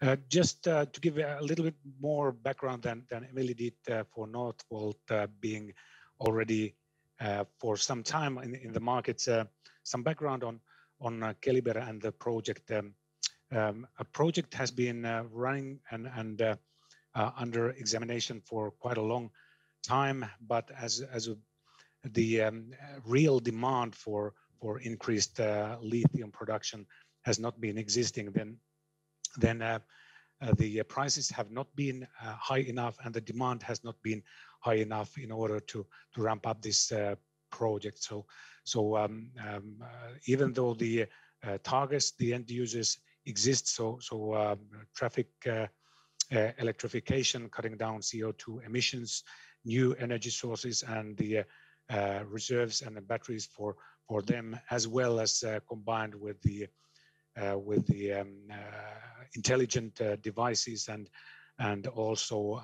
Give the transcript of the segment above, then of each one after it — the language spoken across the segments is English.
Uh, just uh, to give a little bit more background than Emily did uh, for Northvolt being already for some time in the market, some background on on Keliber and the project. Um, um, a project has been running and under examination for quite a long time, but as the um, real demand for, for increased lithium production has not been existing, then Uh, uh, the uh, prices have not been high enough and the demand has not been high enough in order to to ramp up this project. So, so um, um, even though the targets, the end users exist, so, so um, traffic electrification, cutting down CO2 emissions, new energy sources and the reserves and the batteries for them, as well as combined with the Uh, um, uh, intelligent uh, devices and and also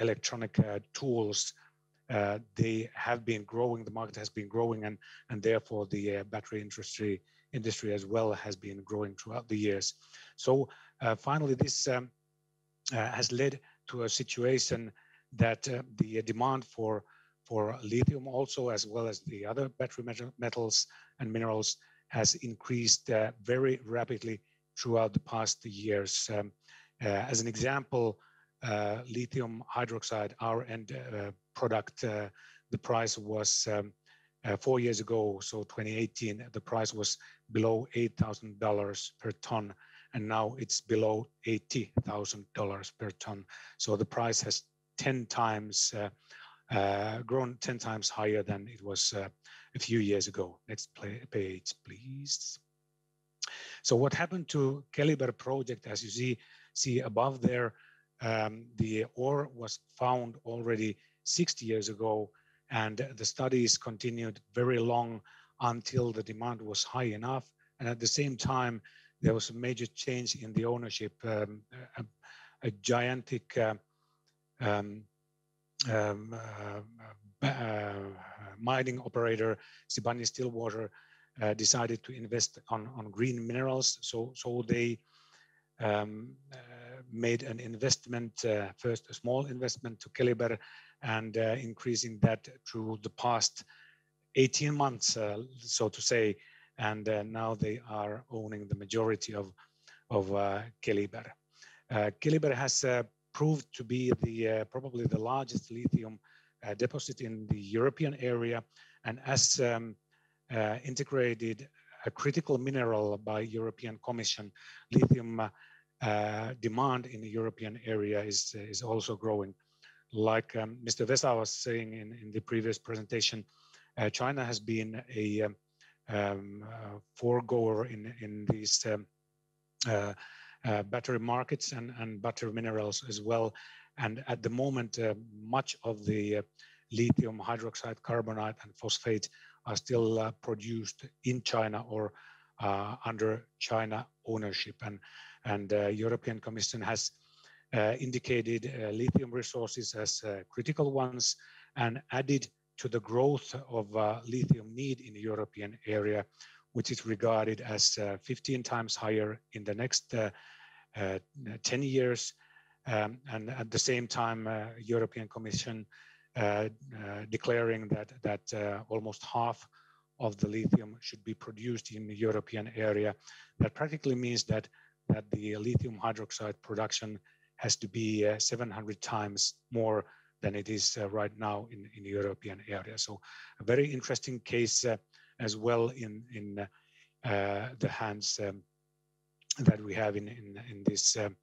electronic tools, they have been growing. The market has been growing and and therefore the battery industry industry as well has been growing throughout the years. So finally, this um, has led to a situation that the demand for lithium also, as well as the other battery metals and minerals, has increased uh, very rapidly throughout the past years. Um, uh, as an example, uh, lithium hydroxide, our end product, the price was um, four years ago, so 2018, the price was below $8,000 per ton, and now it's below $80,000 per ton. So the price has 10 times Uh, grown 10 times higher than it was uh, a few years ago. Next page, please. So what happened to Keliber project, as you see see above there, um, the ore was found already 60 years ago, and the studies continued very long until the demand was high enough. And at the same time, there was a major change in the ownership. Um, a gigantic uh, um, Um, uh, uh, mining operator, Sibanye-Stillwater, uh, decided to invest on green minerals. So, so they um, made an investment, first a small investment to Keliber and increasing that through the past 18 months, so to say, and now they are owning the majority of of Keliber. Keliber has proved to be the uh, probably the largest lithium uh, deposit in the European area and as um, uh, integrated a critical mineral by European Commission, lithium demand in the European area is is also growing. Like um, Mr. Vesa was saying in in the previous presentation, China has been a um, foregoer in these Uh, battery markets and and battery minerals as well. And at the moment, uh, much of the uh, lithium hydroxide, carbonate, and phosphate are still produced in China or under China ownership. And and European Commission has indicated lithium resources as critical ones and added to the growth of lithium need in the European area, which is regarded as 15 times higher in the next Uh, uh, 10 years. Um, and at the same time, uh, European Commission declaring that that almost half of the lithium should be produced in the European area. That practically means that that the lithium hydroxide production has to be 700 times more than it is right now in the European area. So a very interesting case as well in the hands um, that we have in in, in this um,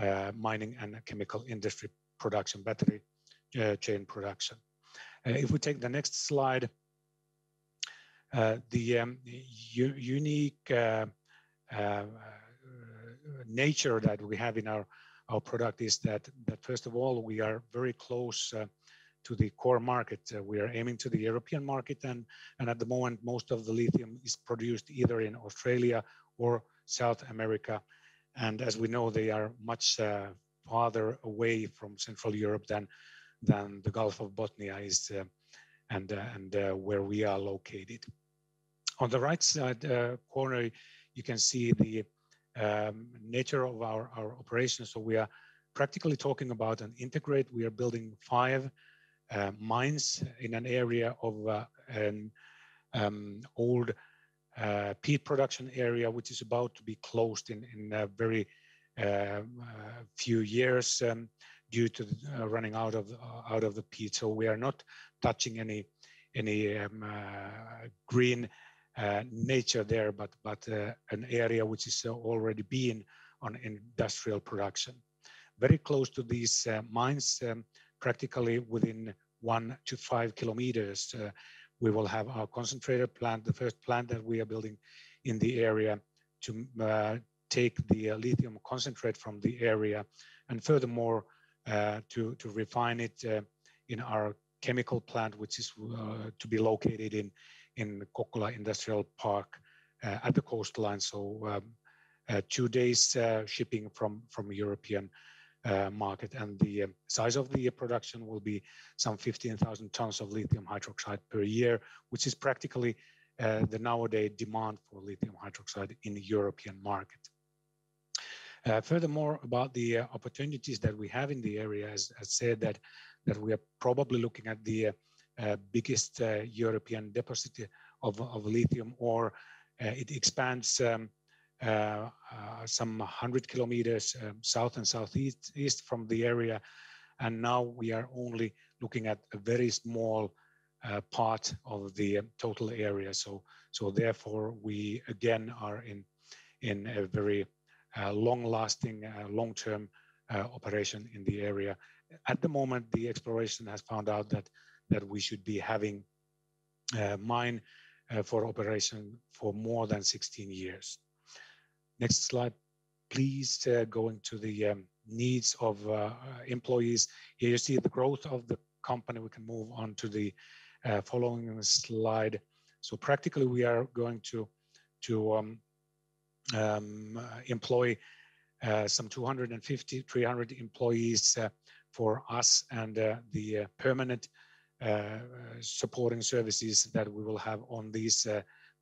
uh, mining and chemical industry production, battery uh, chain production. Uh, if we take the next slide, the um, unique nature that we have in our our product is that that first of all, we are very close to the core market. We are aiming to the European market and at the moment, most of the lithium is produced either in Australia or South America. And as we know, they are much farther away from Central Europe than than the Gulf of Bothnia is and and where we are located. On the right side corner, you can see the um, nature of our, our operations. So we are practically talking about an integrate. We are building five uh, mines in an area of uh, an um, old uh, peat production area, which is about to be closed in, in a very um, uh, few years um, due to uh, running out of uh, out of the peat. So we are not touching any any um, green nature there, but but an area which is already been on industrial production. Very close to these mines, um, practically within one to five kilometers, uh, we will have our concentrator plant, the first plant that we are building in the area to uh, take the uh, lithium concentrate from the area and furthermore uh, to, to refine it uh, in our chemical plant, which is uh, to be located in, in Kokkola Industrial Park at the coastline. So um, two days shipping from, from European uh, market and the um, size of the production will be some 15,000 tons of lithium hydroxide per year, which is practically uh, the nowadays demand for lithium hydroxide in the European market. Uh, furthermore, about the uh, opportunities that we have in the area, as, as said that that we are probably looking at the uh, biggest European deposit of, of lithium ore. it expands um, uh, uh, some 100 kilometers um, south and southeast east from the area. And now we are only looking at a very small uh, part of the total area. So, so therefore, we again are in in a very uh, long-lasting, uh, long-term uh, operation in the area. At the moment, the exploration has found out that that we should be having mine for operation for more than 16 years. Next slide, please. Uh, going to the um, needs of uh, employees. Here you see the growth of the company. We can move on to the uh, following slide. So practically, we are going to to um, um, employ uh, some 250, 300 employees uh, for us and uh, the permanent supporting services that we will have on these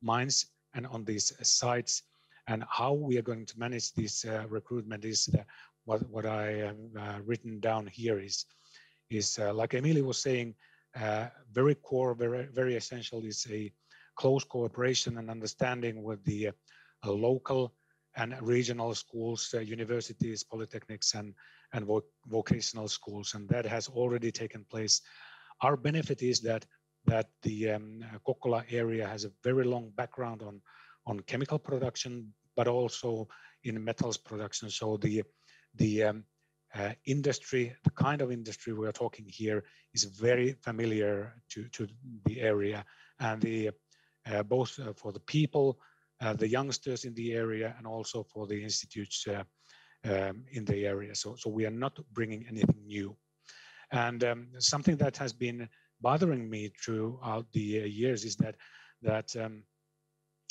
mines and on these sites. And how we are going to manage this uh, recruitment is the, what, what I have uh, written down here is, is uh, like Emily was saying, uh, very core, very, very essential is a close cooperation and understanding with the uh, local and regional schools, uh, universities, polytechnics, and, and vo vocational schools. And that has already taken place. Our benefit is that that the um, Kokkola area has a very long background on on chemical production, but also in metals production. So the the um, uh, industry, the kind of industry we are talking here, is very familiar to to the area, and the uh, both uh, for the people, uh, the youngsters in the area, and also for the institutes uh, um, in the area. So so we are not bringing anything new, and um, something that has been bothering me throughout the uh, years is that that um,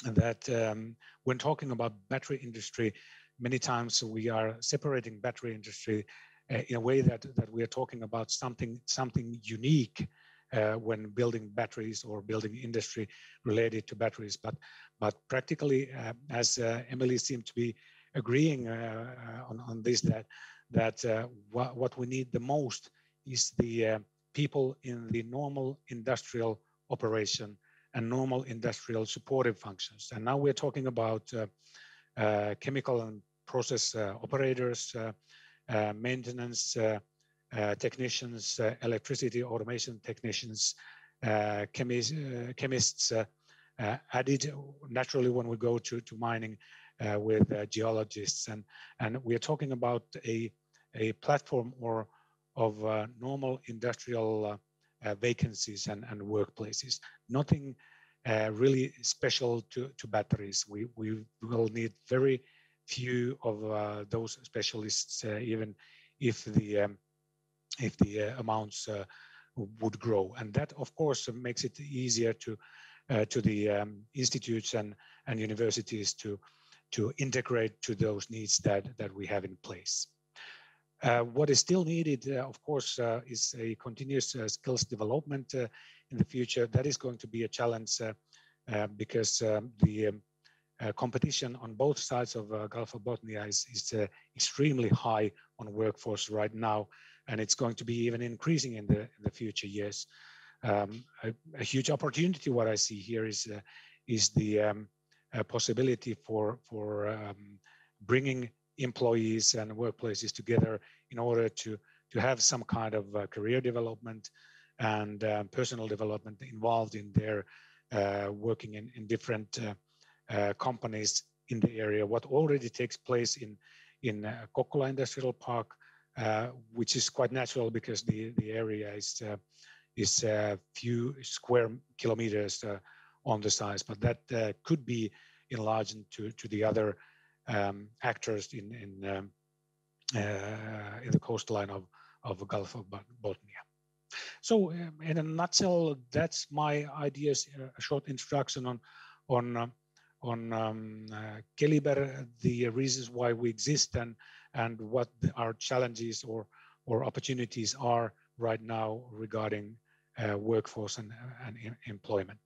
that um, when talking about battery industry, many times we are separating battery industry uh, in a way that that we are talking about something something unique uh, when building batteries or building industry related to batteries. But but practically, uh, as uh, Emily seemed to be agreeing uh, uh, on on this, that that what what we need the most is the people in the normal industrial operation and normal industrial supportive functions. And now we're talking about uh, uh, chemical and process uh, operators, maintenance technicians, electricity automation technicians, chemis chemists, added naturally when we go to, to mining with geologists. And, and we're talking about a, a platform or of uh, normal industrial uh, uh, vacancies and, and workplaces. Nothing uh, really special to, to batteries. We, we will need very few of uh, those specialists, even if the um, if the amounts would grow. And that, of course, makes it easier to uh, to the um, institutes and, and universities to to integrate to those needs that that we have in place. Uh, what is still needed, uh, of course, uh, is a continuous skills development in the future. That is going to be a challenge because um, the um, uh, competition on both sides of uh, Gulf of Bothnia is, is uh, extremely high on workforce right now, and it's going to be even increasing in the, in the future years. Um, a, a, huge opportunity, what I see here is uh, is the um, possibility for for um, bringing employees and workplaces together in order to to have some kind of uh, career development and uh, personal development involved in their uh, working in, in different uh, companies in the area. What already takes place in in uh, Kokkola Industrial Park, uh, which is quite natural because the the area is is a few square kilometers on the size, but that could be enlarged to to the other um, actors in in um, uh, in the coastline of of the Gulf of Bothnia. So, um, in a nutshell, that's my ideas. A short introduction on on uh, on um, uh, Keliber, the reasons why we exist and and what our challenges or or opportunities are right now regarding uh, workforce and, and employment.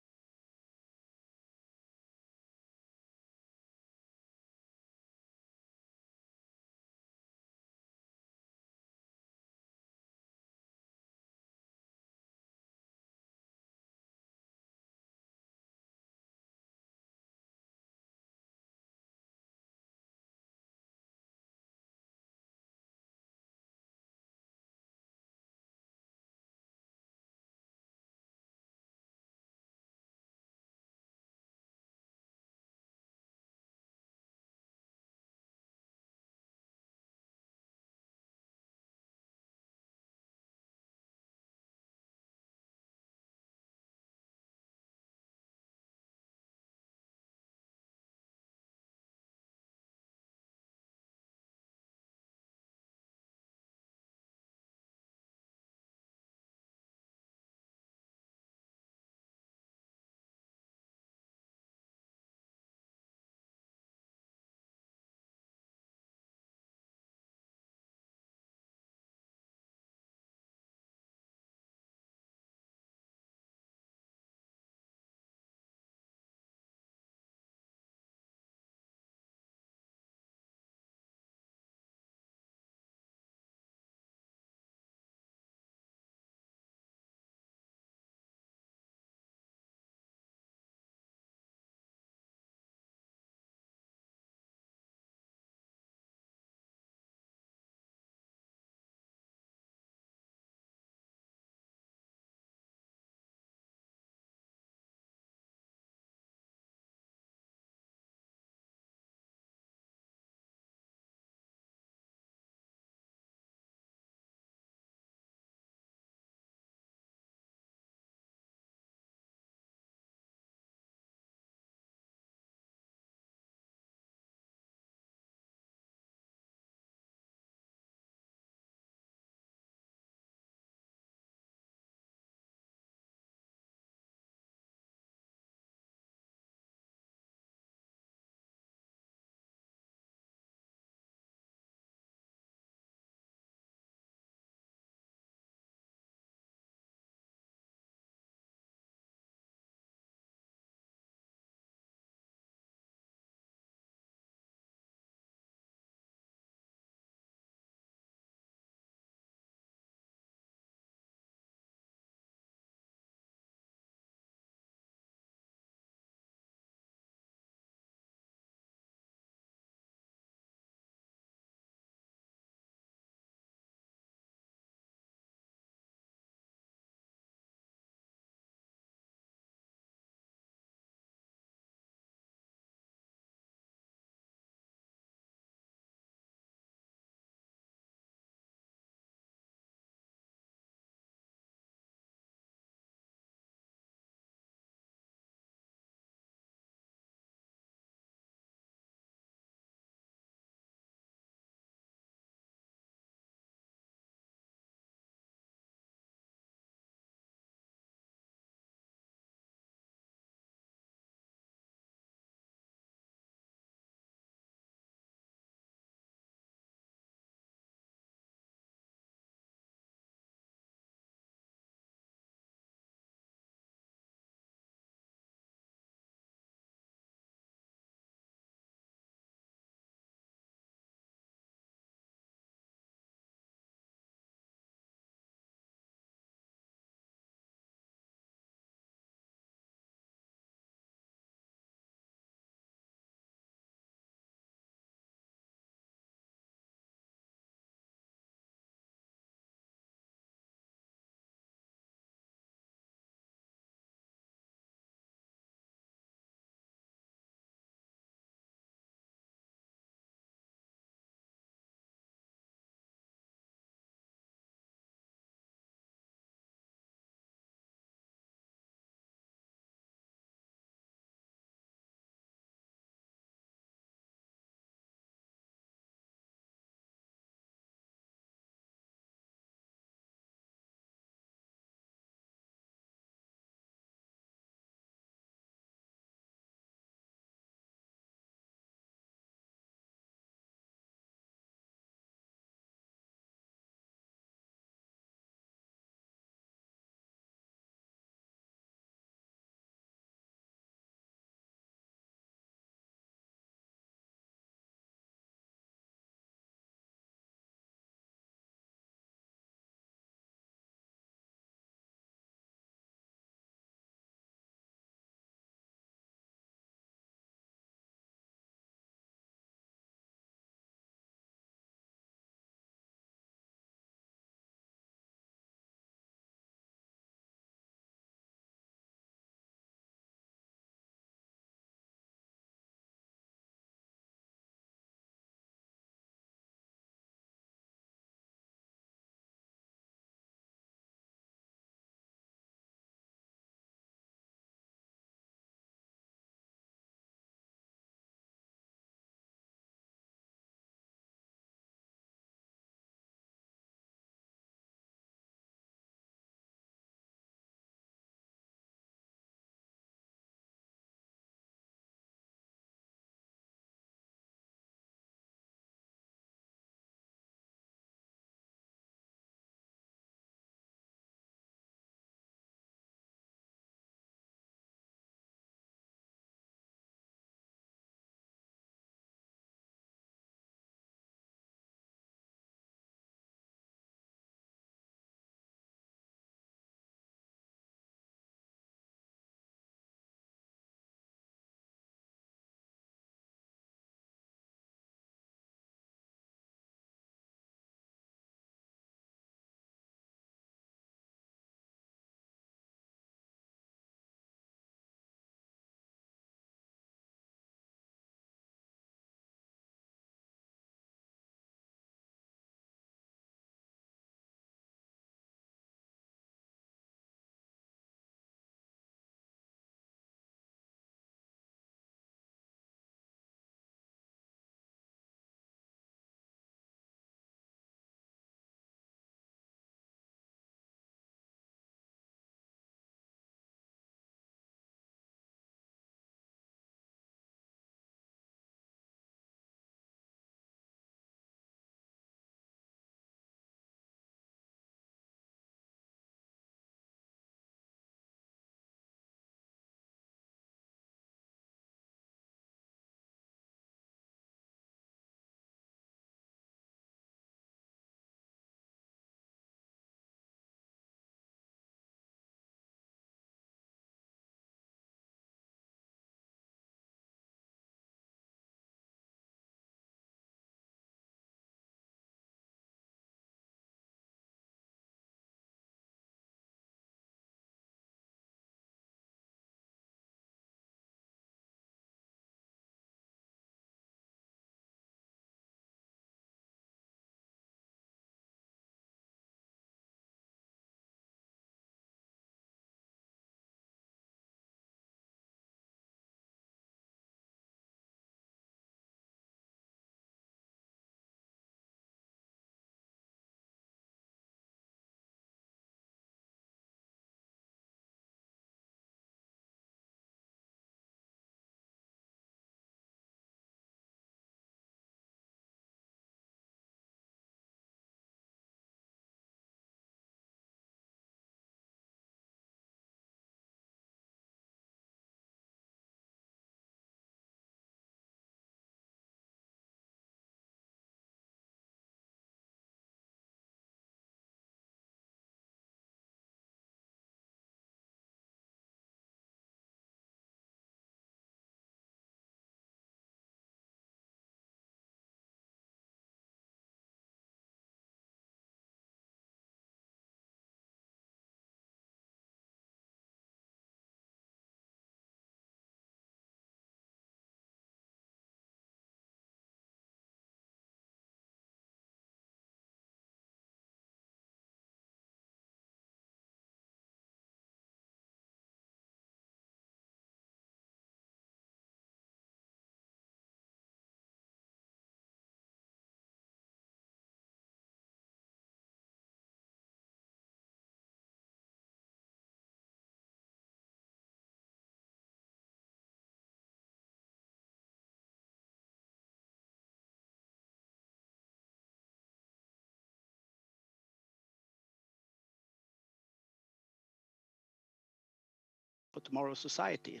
Tomorrow's society.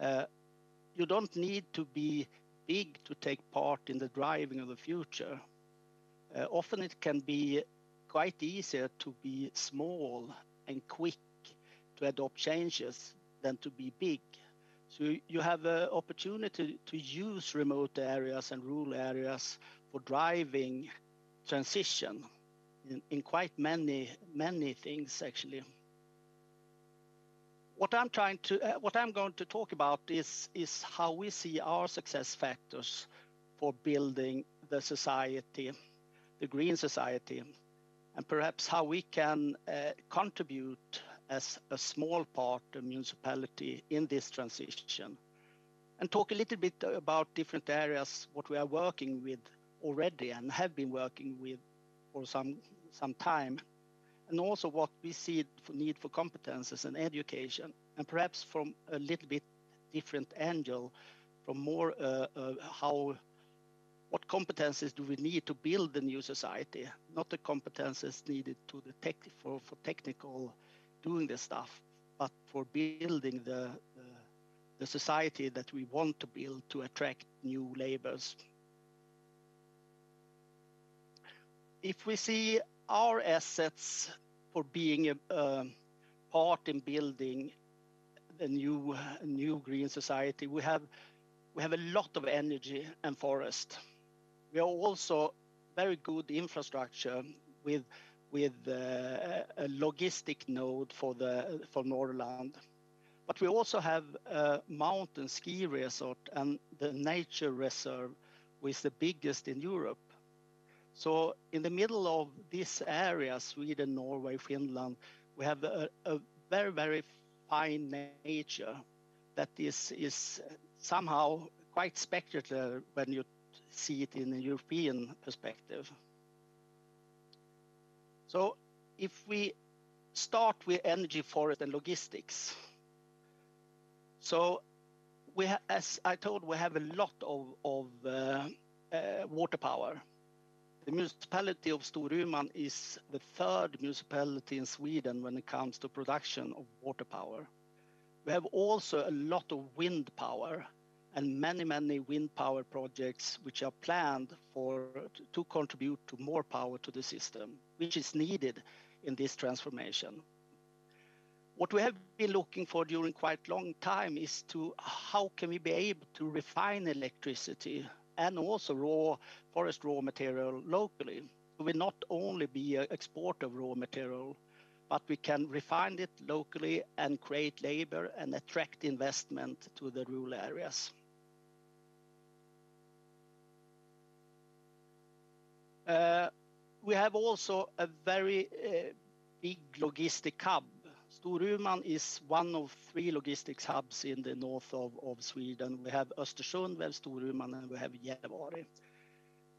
Uh, you don't need to be big to take part in the driving of the future. Uh, often it can be quite easier to be small and quick to adopt changes than to be big. So you have an opportunity to use remote areas and rural areas for driving transition in, in quite many many things actually. What I'm trying to uh, what I'm going to talk about is is how we see our success factors for building the society, the green society, and perhaps how we can uh, contribute as a small part of municipality in this transition. And talk a little bit about different areas what we are working with already and have been working with for some some time and also what we see for need for competences and education. And perhaps from a little bit different angle from more uh, uh, how what competences do we need to build the new society? Not the competences needed to the tech for, for technical doing this stuff but for building the, the the society that we want to build to attract new labors. If we see our assets for being a, part in building the new new green society, we have we have a lot of energy and forest. We are also very good infrastructure with with uh, a logistic node for the for Norrland. But we also have a mountain ski resort and the nature reserve, which is the biggest in Europe. So in the middle of this area, Sweden, Norway, Finland, we have a, a very, very fine nature that is, is somehow quite spectacular when you see it in a European perspective. So if we start with energy, forest, and logistics. So we, as I told, we have a lot of, of uh, uh, water power. The municipality of Storuman is the third municipality in Sweden when it comes to production of water power. We have also a lot of wind power and many, many wind power projects which are planned for to contribute to more power to the system, which is needed in this transformation. What we have been looking for during quite long time is to how can we be able to refine electricity and also raw forest raw material locally. We not only be an export of raw material, but we can refine it locally and create labor and attract investment to the rural areas. Uh, we have also a very uh, big logistic hub Storuman is one of three logistics hubs in the north of, Sweden. We have Östersund, we have Storuman, and we have Gällivare.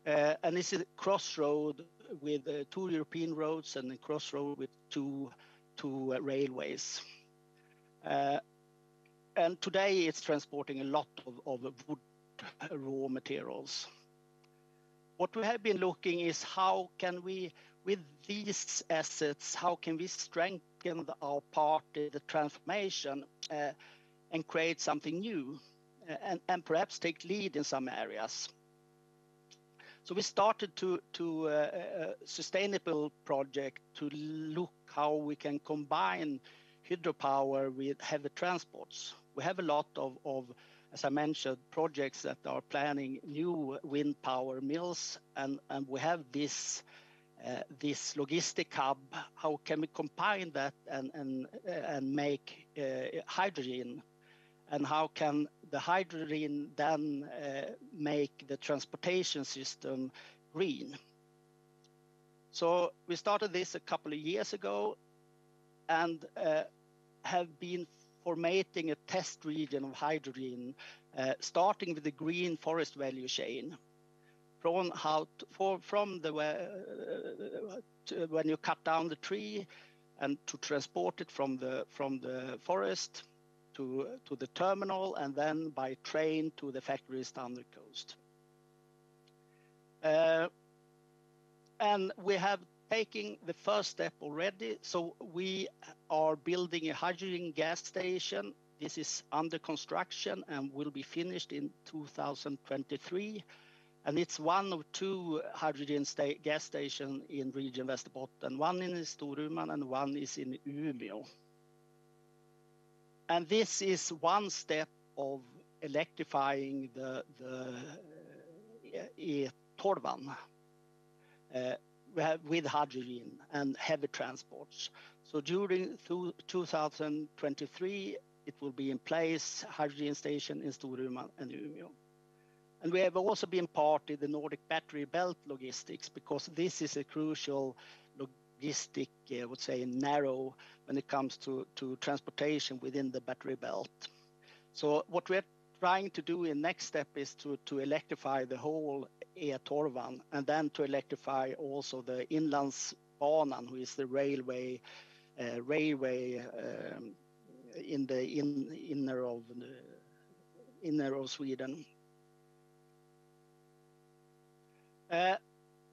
Uh, and it's a crossroad with uh, two European roads and a crossroad with two, uh, railways. And today it's transporting a lot of, of wood raw materials. What we have been looking is how can we, with these assets, how can we strengthen our part in the transformation uh, and create something new uh, and, and perhaps take lead in some areas. So we started to, to uh, a sustainable project to look how we can combine hydropower with heavy transports. We have a lot of, of, as I mentioned, projects that are planning new wind power mills, and, and we have this uh, this logistic hub, how can we combine that and, and, uh, and make uh, hydrogen? And how can the hydrogen then make the transportation system green? So we started this a couple of years ago and uh, have been formatting a test region of hydrogen, uh, starting with the green forest value chain from how to, for, from the uh, to, when you cut down the tree and to transport it from the from the forest to to the terminal and then by train to the factories down the coast. Uh, and we have taking the first step already. So we are building a hydrogen gas station. This is under construction and will be finished in 2023. And it's one of two hydrogen sta gas stations in region Västerbotten. One in Storuman and one is in Umeå. And this is one step of electrifying the, the E-tolvan uh, with hydrogen and heavy transports. So during 2023, it will be in place, hydrogen station in Storuman and Umeå. And we have also been part in the Nordic Battery Belt logistics because this is a crucial logistic, I would say, narrow when it comes to, transportation within the battery belt. So what we're trying to do in next step is to, electrify the whole E-tolvan and then to electrify also the Inlandsbanan, who is the railway uh, um, in the in, inner of the inner of Sweden. Uh,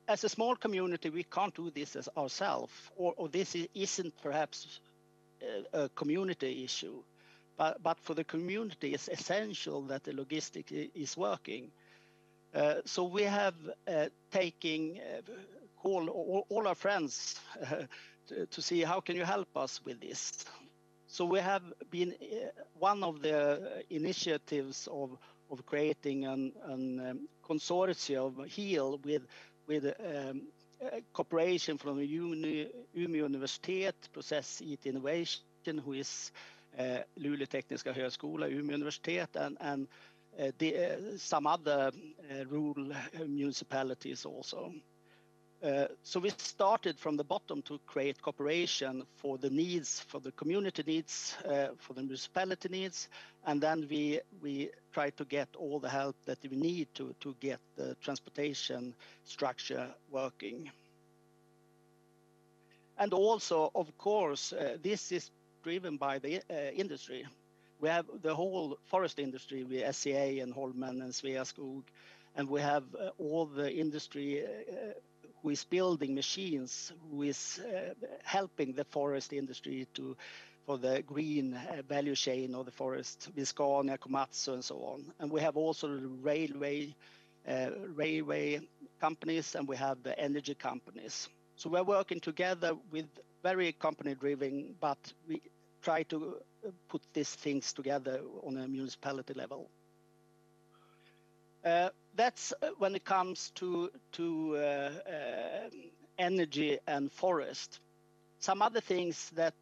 as a small community, we can't do this as ourselves, or, or this isn't perhaps a, a community issue. But, but for the community, it's essential that the logistics is working. Uh, so we have uh, taken uh, call all, all, our friends uh, to, to, see how can you help us with this. So we have been uh, one of the initiatives of of creating an, an um, consortium of HEAL with with um, cooperation from the Umeå Universitet, Process IT Innovation, who is uh, Luleå Tekniska Högskola, Umeå Universitet, and, and uh, the, uh, some other uh, rural municipalities also. Uh, so we started from the bottom to create cooperation for the needs, for the community needs, uh, for the municipality needs, and then we we try to get all the help that we need to to get the transportation structure working. And also, of course, uh, this is driven by the uh, industry. We have the whole forest industry with SCA and Holmen and Sveaskog, and we have uh, all the industry who is building machines, who is uh, helping the forest industry to for the green uh, value chain of the forest, Scania, Komatsu, and so on. And we have also the railway, uh, railway companies, and we have the energy companies. So we're working together with very company-driven, but we try to put these things together on a municipality level. Uh, that's uh, when it comes to to uh, uh, energy and forest. Some other things that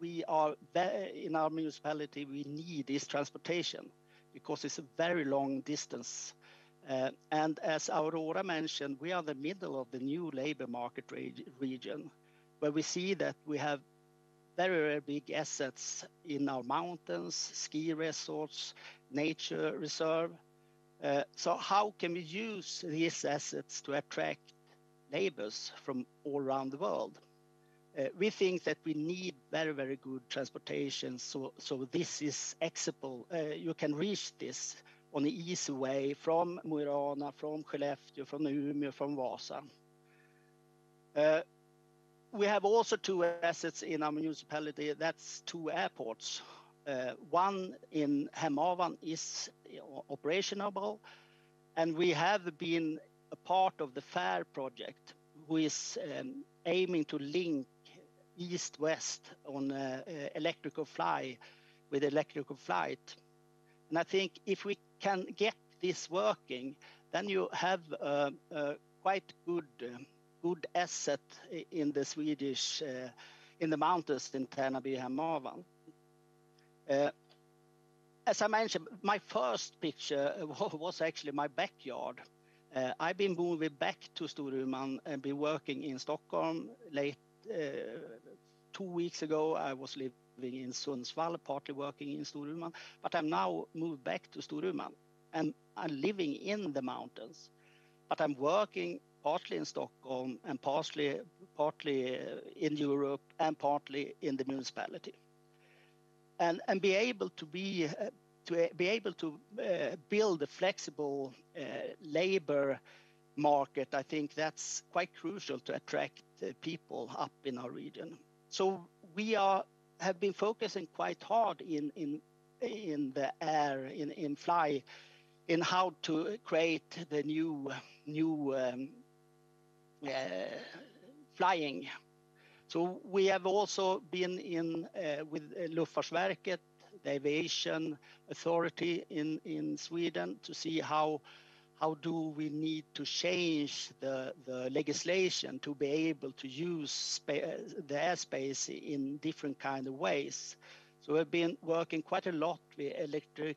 we are in our municipality we need is transportation because it's a very long distance. Uh, and as Aurora mentioned, we are the middle of the new labor market region, where we see that we have very, very big assets in our mountains, ski resorts, nature reserve, uh, so how can we use these assets to attract neighbors from all around the world? Uh, we think that we need very, very good transportation. So, so this is accessible. Uh, you can reach this on an easy way from Mo i Rana, from Skellefteå, from Umeå, from Vasa. We have also two assets in our municipality. That's two airports. One in Hemavan is operational, and we have been a part of the FAIR project, who is um, aiming to link east-west on uh, uh, electrical fly with electrical flight. And I think if we can get this working, then you have a, a quite good good asset in the Swedish uh, in the mountains in Tärnaby Hemavan. Uh, as I mentioned, my first picture was actually my backyard. Uh, I've been moving back to Storuman and been working in Stockholm. Late uh, two weeks ago, I was living in Sundsvall, partly working in Storuman, but I'm now moved back to Storuman and I'm living in the mountains. But I'm working partly in Stockholm and partly partly uh, in Europe and partly in the municipality and and be able to be uh, to be able to uh, build a flexible uh, labor market, I think that's quite crucial to attract people up in our region. So we are have been focusing quite hard in in in the air, in fly, in how to create the new new flying. So we have also been in eh, with eh, Luftfartsverket, the aviation authority in Sweden, to see how do we need to change the legislation to be able to use the airspace in different kind of ways. So we've been working quite a lot with electric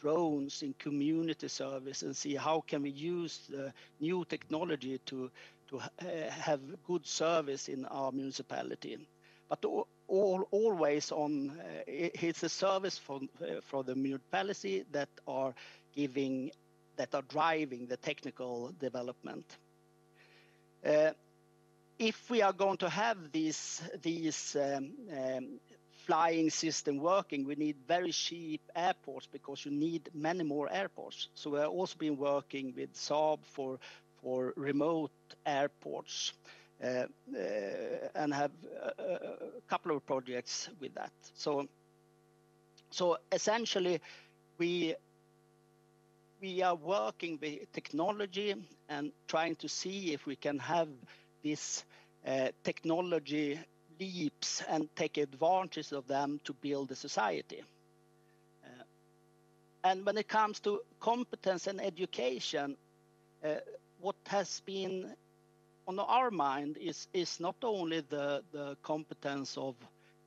drones in community service and see how can we use the new technology to Eh, have good service in our municipality. But all, always on, eh, it's a service eh, for the municipality that are giving, that are driving the technical development. If we are going to have these um, um, flying system working, we need very cheap airports because you need many more airports. So we have also been working with Saab for remote airports uh, uh, and have a couple of projects with that. So so essentially, we we are working with technology and trying to see if we can have this technology leaps and take advantage of them to build a society. And when it comes to competence and education, what has been on our mind is not only the competence of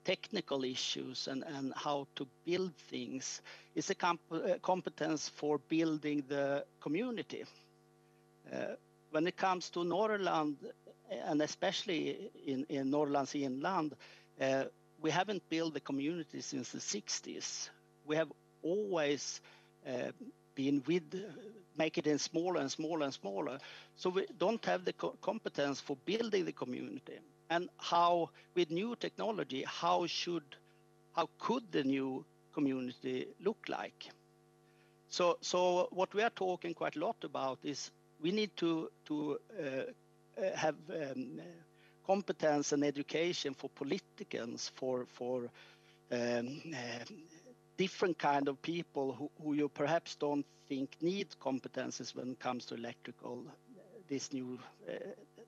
technical issues and how to build things, it's a uh, competence for building the community. Uh, when it comes to Norrland, and especially in Norrlands inland, uh, we haven't built the community since the 60s. We have always been with make it in smaller and smaller and smaller. So we don't have the competence for building the community. And how, with new technology, how should, how could the new community look like? So so what we are talking quite a lot about is we need to to uh, uh, have um, competence and education for politicians, for for um, uh, different kind of people who you perhaps don't think need competences when it comes to electrical, uh, these new uh,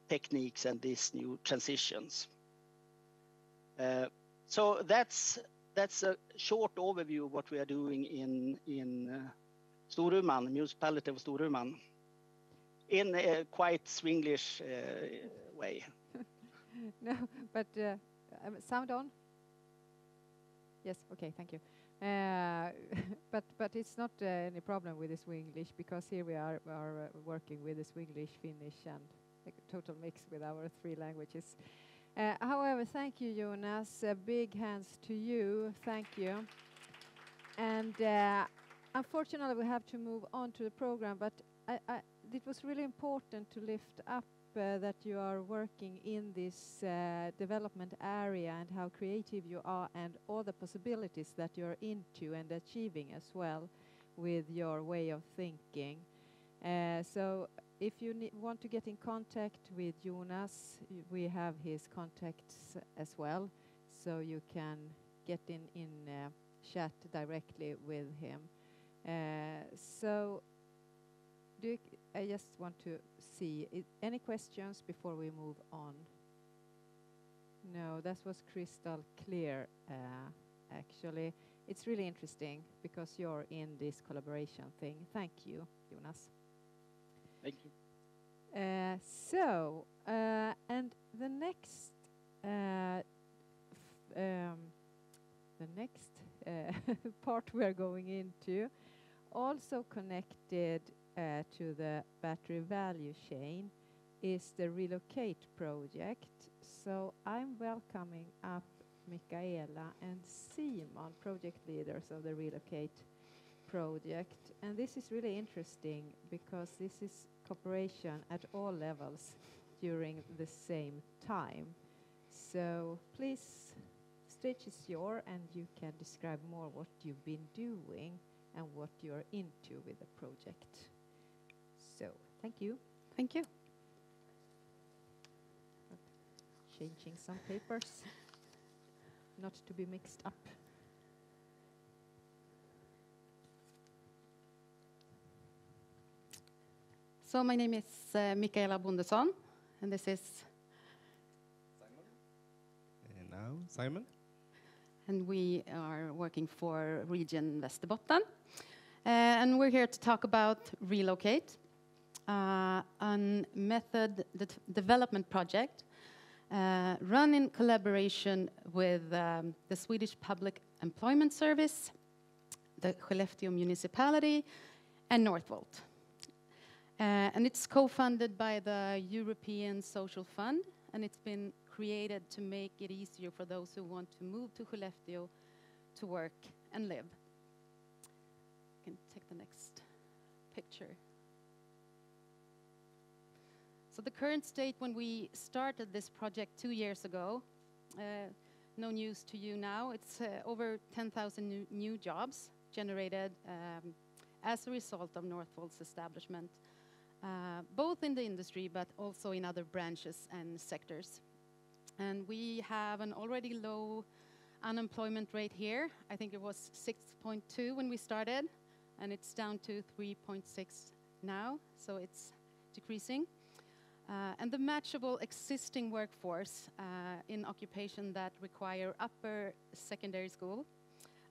techniques and these new transitions. Uh, so that's that's a short overview of what we are doing in in Storuman, municipality of Storuman, in a quite Swedish way. No, but sound on? Yes. Okay, thank you. Uh, but but it's not uh, any problem with the Swenglish, because here we are are uh, working with the Swenglish, Finnish, and a total mix with our three languages. However, thank you, Jonas. Big hands to you. Thank you. And unfortunately, we have to move on to the program, but it was really important to lift up Uh, that you are working in this uh, development area and how creative you are, and all the possibilities that you're into and achieving as well with your way of thinking. Uh, so if you want to get in contact with Jonas, we have his contacts as well, so you can get in in chat directly with him. So I just want to see any questions before we move on? No, that was crystal clear, uh, actually. It's really interesting because you're in this collaboration thing. Thank you, Jonas. Thank you. Uh, so, uh, and the next, um, the next part we're going into, also connected Eh, to the battery value chain, is the Relocate project. So I'm welcoming up Micaela and Simon, project leaders of the Relocate project. And this is really interesting because this is cooperation at all levels during the same time. So please, stage is yours, and you can describe more what you've been doing and what you're into with the project. So thank you. Thank you. Changing some papers, not to be mixed up. So my name is uh, Mikaela Bondesson, and this is, Simon. And now, Simon. and we are working for Region Västerbotten. Uh, and we're here to talk about Relocate, a method de- development project uh, run in collaboration with um, the Swedish Public Employment Service, the Skellefteå Municipality, and Northvolt. Uh, and it's co-funded by the European Social Fund, and it's been created to make it easier for those who want to move to Skellefteå to work and live. You can take the next picture. So the current state when we started this project two years ago, uh, no news to you now, it's uh, over 10,000 new, jobs generated um, as a result of Northvolt's establishment, uh, both in the industry but also in other branches and sectors. And we have an already low unemployment rate here. I think it was 6.2 when we started, and it's down to 3.6 now, so it's decreasing. Uh, and the matchable existing workforce uh, in occupation that require upper secondary school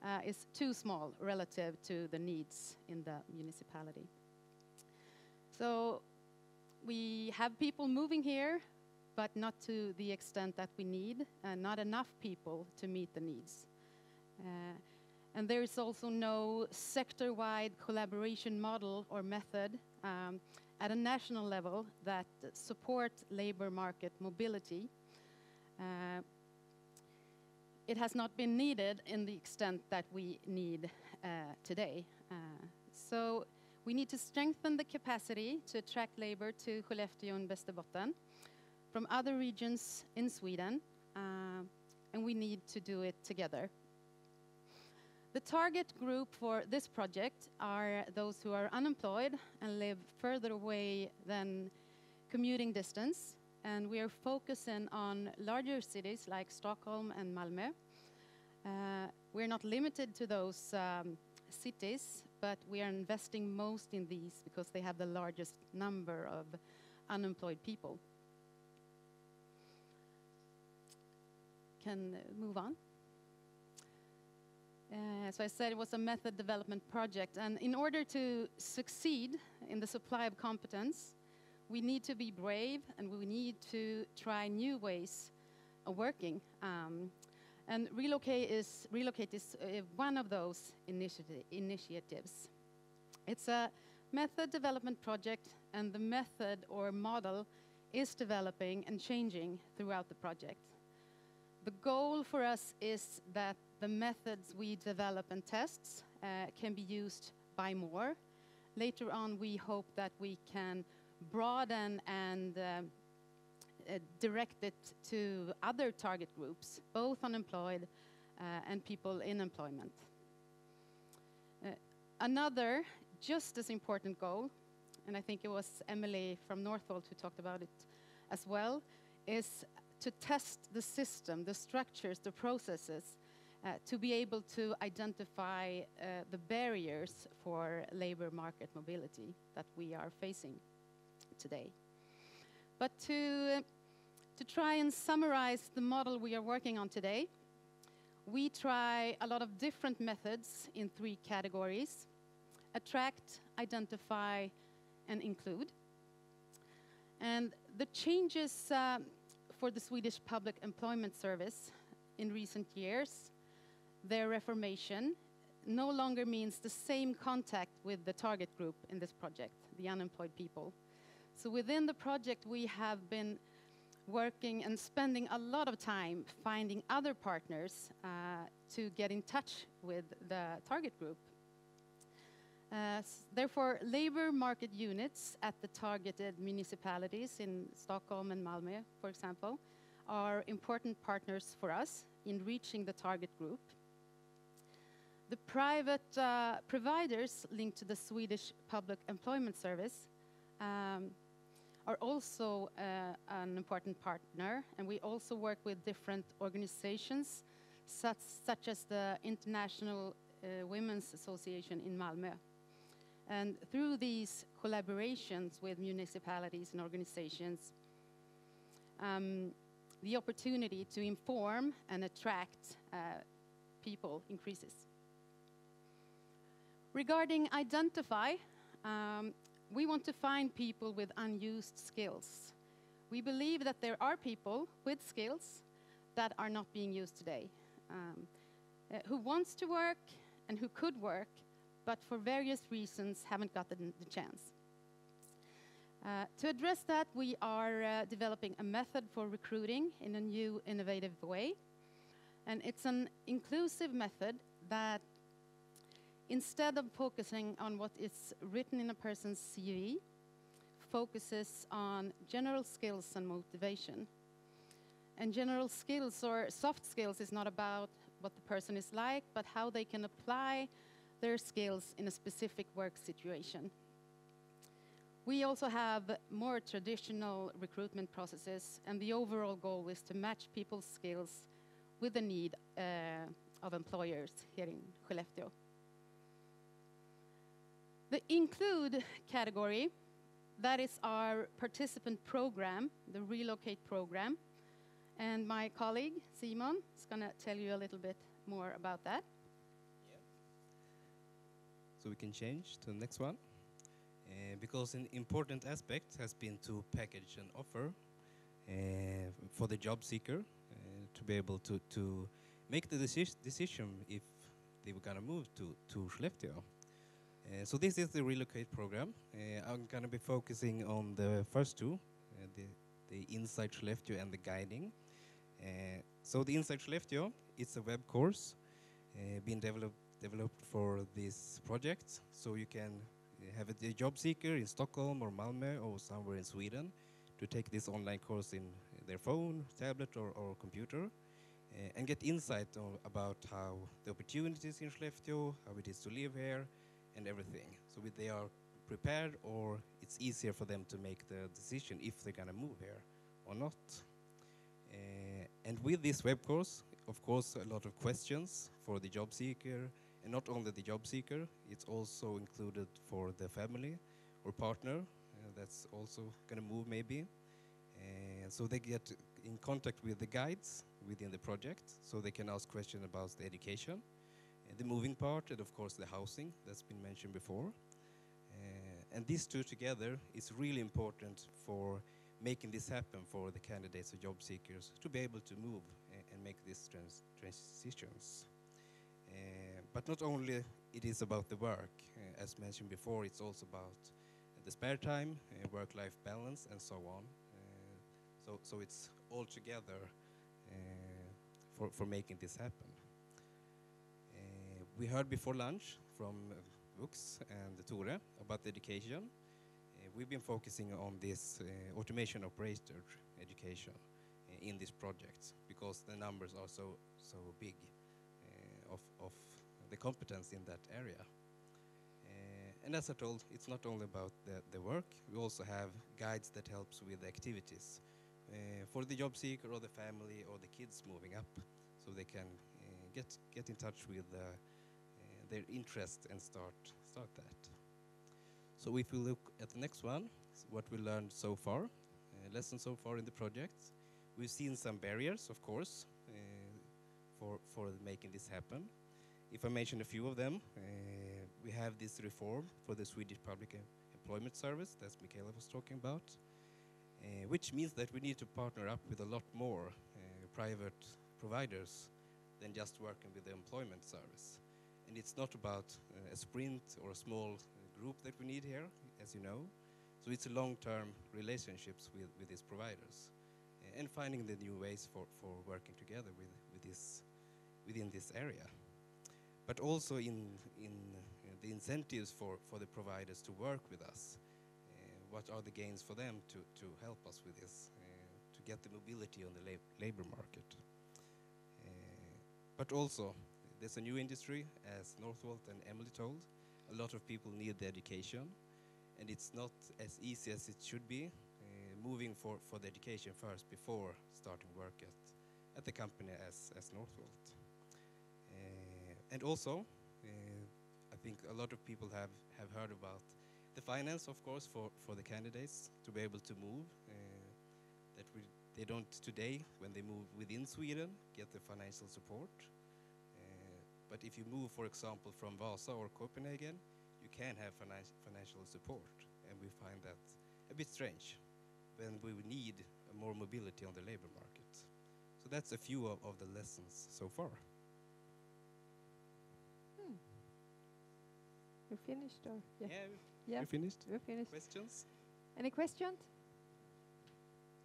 uh, is too small relative to the needs in the municipality. So we have people moving here, but not to the extent that we need, and not enough people to meet the needs. Uh, and there is also no sector-wide collaboration model or method um, at a national level that support labor market mobility. Uh, it has not been needed in the extent that we need uh, today. Uh, so we need to strengthen the capacity to attract labor to Skellefteå and Västerbotten from other regions in Sweden, uh, and we need to do it together. The target group for this project are those who are unemployed and live further away than commuting distance. And we are focusing on larger cities like Stockholm and Malmö. Uh, we're not limited to those um, cities, but we are investing most in these because they have the largest number of unemployed people. Can uh, move on. Uh, so I said it was a method development project, and in order to succeed in the supply of competence, we need to be brave and we need to try new ways of working. Um, and relocate is relocate is uh, one of those initiati initiatives. It's a method development project, and the method or model is developing and changing throughout the project. The goal for us is that the methods we develop and test uh, can be used by more. Later on, we hope that we can broaden and uh, uh, direct it to other target groups, both unemployed uh, and people in employment. Uh, another just as important goal, and I think it was Emily from Northvolt who talked about it as well, is to test the system, the structures, the processes, uh, to be able to identify uh, the barriers for labor market mobility that we are facing today. But to, to try and summarize the model we are working on today, we try a lot of different methods in three categories attract, identify, and include. And the changes uh, for the Swedish Public Employment Service in recent years, their reformation, no longer means the same contact with the target group in this project, the unemployed people. So within the project, we have been working and spending a lot of time finding other partners uh, to get in touch with the target group. Uh, therefore, labor market units at the targeted municipalities in Stockholm and Malmö, for example, are important partners for us in reaching the target group. The private uh, providers linked to the Swedish Public Employment Service um, are also uh, an important partner, and we also work with different organizations, such, such as the International uh, Women's Association in Malmö. And through these collaborations with municipalities and organizations, um, the opportunity to inform and attract uh, people increases. Regarding identify, um, we want to find people with unused skills. We believe that there are people with skills that are not being used today, um, uh, who wants to work and who could work, but for various reasons haven't gotten the chance. Uh, to address that, we are uh, developing a method for recruiting in a new, innovative way. And it's an inclusive method that, instead of focusing on what is written in a person's CV, focuses on general skills and motivation. And general skills or soft skills is not about what the person is like, but how they can apply their skills in a specific work situation. We also have more traditional recruitment processes, and the overall goal is to match people's skills with the need uh, of employers here in Skellefteå. The include category, that is our participant program, the relocate program. And my colleague, Simon, is going to tell you a little bit more about that. So we can change to the next one. Uh, because an important aspect has been to package an offer uh, for the job seeker uh, to be able to, to make the deci decision if they were going to move to, to. Uh, so this is the relocate program. Uh, I'm going to be focusing on the first two, uh, the, the Inside Skellefteå and the guiding. so the Inside Skellefteå, it's a web course being developed developed for this project. So you can have a job seeker in Stockholm or Malmö or somewhere in Sweden to take this online course in their phone, tablet, or, or computer uh, and get insight about how the opportunities in Skellefteå, how it is to live here, and everything. So they are prepared or it's easier for them to make the decision if they're going to move here or not. Uh, and with this web course, of course, a lot of questions for the job seeker, and not only the job seeker, it's also included for the family or partner uh, that's also going to move maybe. And so they get in contact with the guides within the project, so they can ask questions about the education, the moving part, and of course the housing that's been mentioned before. Uh, and these two together is really important for making this happen for the candidates or job seekers to be able to move and, and make these trans transitions. Uh, but not only it is about the work, uh, as mentioned before, it's also about the spare time, uh, work-life balance, and so on. so, so it's all together for, for making this happen. We heard before lunch from Vux and Tore about the education. Uh, we've been focusing on this uh, automation operator education uh, in this project because the numbers are so so big of, of the competence in that area. Uh, and as I told, it's not only about the, the work, we also have guides that helps with the activities uh, for the job seeker or the family or the kids moving up so they can uh, get, get in touch with their interest and start, start that. So if we look at the next one, what we learned so far, uh, lessons so far in the project, we've seen some barriers, of course, for, for making this happen. If I mention a few of them, uh, we have this reform for the Swedish Public Employment Service that Michaela was talking about, uh, which means that we need to partner up with a lot more uh, private providers than just working with the employment service. And it's not about uh, a sprint or a small group that we need here, as you know. So it's long-term relationships with, with these providers uh, and finding the new ways for, for working together with, with this within this area. But also in, in uh, the incentives for, for the providers to work with us. Uh, what are the gains for them to, to help us with this, uh, to get the mobility on the lab labor market? but also, there's a new industry, as Northvolt and Emily told. A lot of people need the education, and it's not as easy as it should be. moving for, for the education first before starting work at, at the company as, as Northvolt. Uh, and also, uh, I think a lot of people have, have heard about the finance, of course, for, for the candidates to be able to move. Uh, that we, they don't today, when they move within Sweden, get the financial support. But if you move, for example, from Vasa or Copenhagen, you can have finan- financial support. And we find that a bit strange when we need more mobility on the labor market. So that's a few of, of the lessons so far. Hmm. You finished or? Yeah. Yeah, Yeah. you finished? We're finished. Questions? Any questions?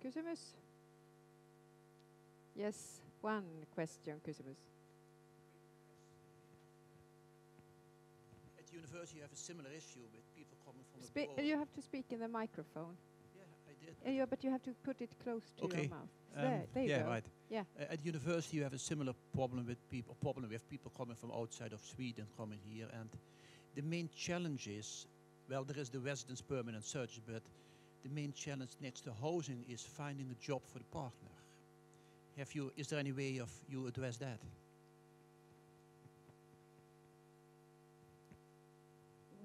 Kysymys? Yes, one question, kysymys. At university, you have a similar issue with people coming from Spe- abroad. you have to speak in the microphone. Yeah, I did. Uh, yeah, but you have to put it close to Okay, your mouth. Um, there, there you yeah, go. right. Yeah. Uh, at university, you have a similar problem with people. Problem we have people coming from outside of Sweden coming here, and the main challenge is, well, there is the residence permanent search, but the main challenge next to housing is finding a job for the partner. Have you? Is there any way of you address that?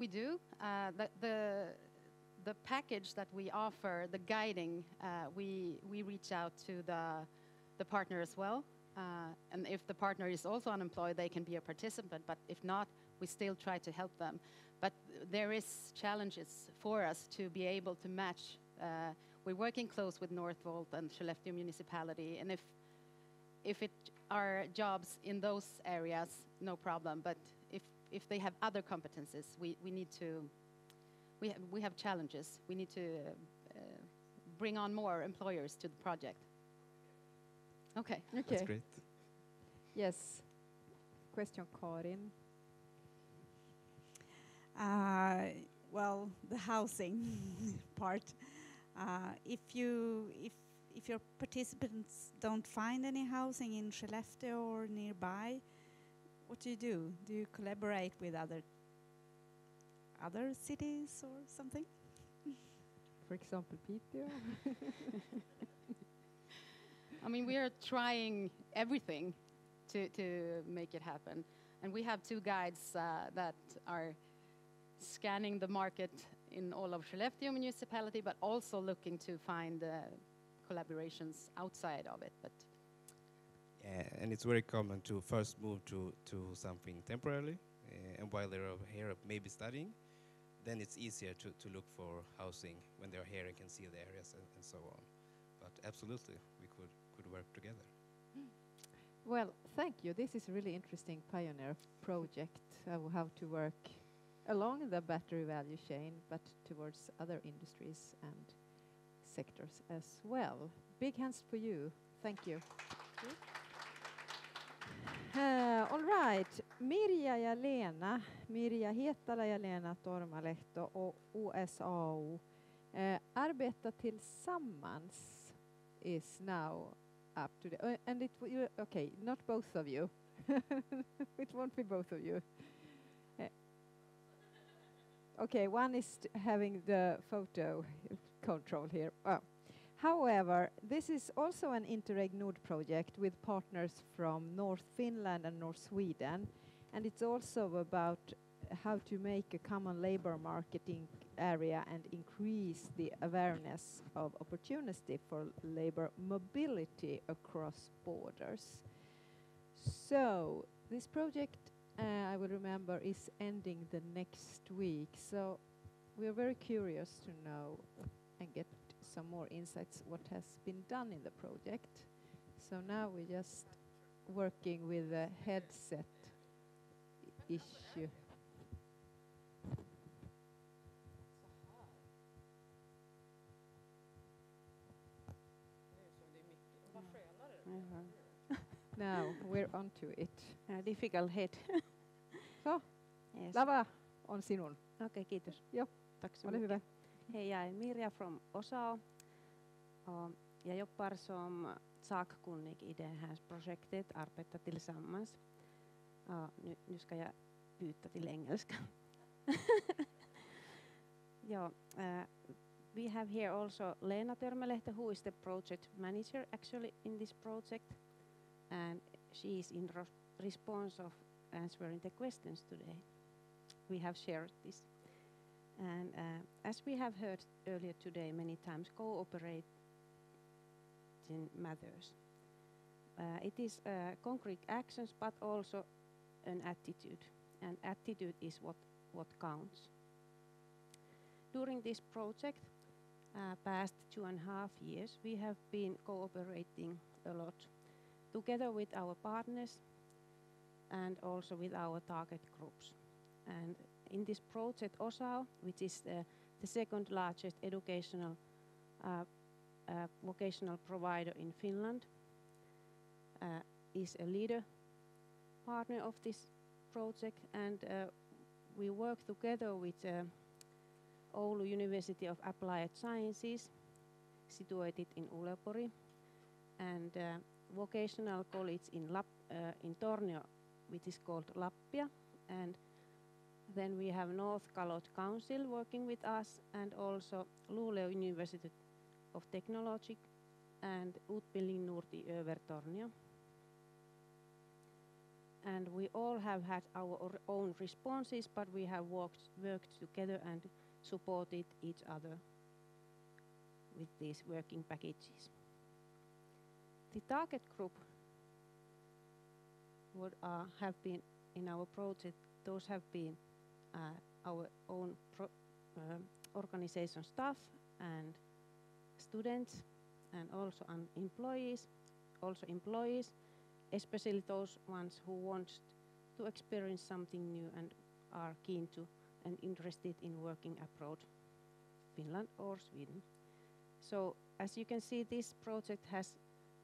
We do. Uh, the, the, the package that we offer, the guiding, uh, we, we reach out to the, the partner as well. Uh, and if the partner is also unemployed, they can be a participant. But if not, we still try to help them. But there is challenges for us to be able to match. Uh, we're working close with Northvolt and Skellefteå municipality, and if if it are jobs in those areas, no problem. But if if they have other competences, we, we need to, we have, we have challenges. We need to uh, bring on more employers to the project. Okay. Okay. That's great. Yes. Question, Karin. Uh, well, the housing part. Uh, if you if if your participants don't find any housing in Skellefteå or nearby, what do you do? Do you collaborate with other other cities or something? For example, Piteå. I mean, we are trying everything to, to make it happen. And we have two guides uh, that are scanning the market in all of Skellefteå municipality, but also looking to find uh, collaborations outside of it. But Yeah, and it's very common to first move to, to something temporarily, uh, and while they're here, maybe studying, then it's easier to, to look for housing when they're here and can see the areas and, and so on. But absolutely, we could, could work together. Well, thank you. This is a really interesting pioneer project of how to work along the battery value chain, but towards other industries and sectors as well. Big hands for you. Thank you. Uh, all right. Mirja Jalena, Mirja Hetala Jalena Tormalehto och OSAO uh, eh, arbetar tillsammans is now up to the uh, and it w- you- okay not both of you it won't be both of you Uh, okay one is having the photo control here oh. However this is also an interreg nord project with partners from north finland and north sweden and it's also about how to make a common labor marketing area and increase the awareness of opportunity for labor mobility across borders. So this project, uh, I will remember, is ending the next week. So we are very curious to know and get some more insights what has been done in the project. So now we're just working with the headset issue. Now we're onto it. Uh, difficult head. So, yes. Lava on sinun. Okei, okay, kiitos. Joo, Tack så Ole hyvä. Hej, jag är Mirja från OSAO. Uh, Och jag jobbar som sakkunnig i det här projektet, arbetar tillsammans. Uh, ja, nu, nu ska jag byta till engelska. ja, uh, we have here also Lena Törmälehto, who is the project manager actually in this project, and she is in response of answering the questions today. We have shared this. And uh, as we have heard earlier today many times, cooperating matters. Uh, it is uh, concrete actions, but also an attitude, and attitude is what, what counts. During this project, uh, past two and a half years, we have been cooperating a lot together with our partners and also with our target groups. And in this project, OSAO, which is the, the second largest educational uh, uh, vocational provider in Finland, uh, is a leader partner of this project, and uh, we work together with uh, Oulu University of Applied Sciences, situated in Uleåborg, and uh, vocational college in, Lap, in Tornio, which is called Lappia, and then we have North Calotte Council working with us, and also Luleå University of Technology and Utbildning Nord i Övertorneå. And we all have had our own responses, but we have worked, worked together and supported each other with these working packages. The target group would uh, have been in our project, those have been our own um organization staff and students and also employees, also employees, especially those ones who want to experience something new and are keen to and interested in working abroad, Finland or Sweden. So as you can see, this project has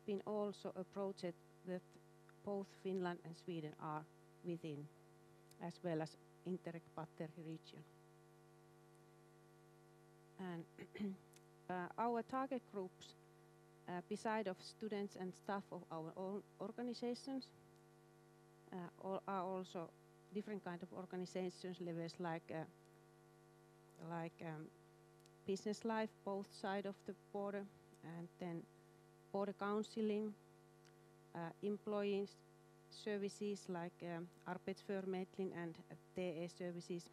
been also a project that both Finland and Sweden are within, as well as Interreg region. And uh, our target groups, uh, beside of students and staff of our own organizations, uh, all are also different kind of organizations levels like uh, like um, business life, both side of the border, and then border counseling, uh, employees services like um, Arbetsförmedling and TE services,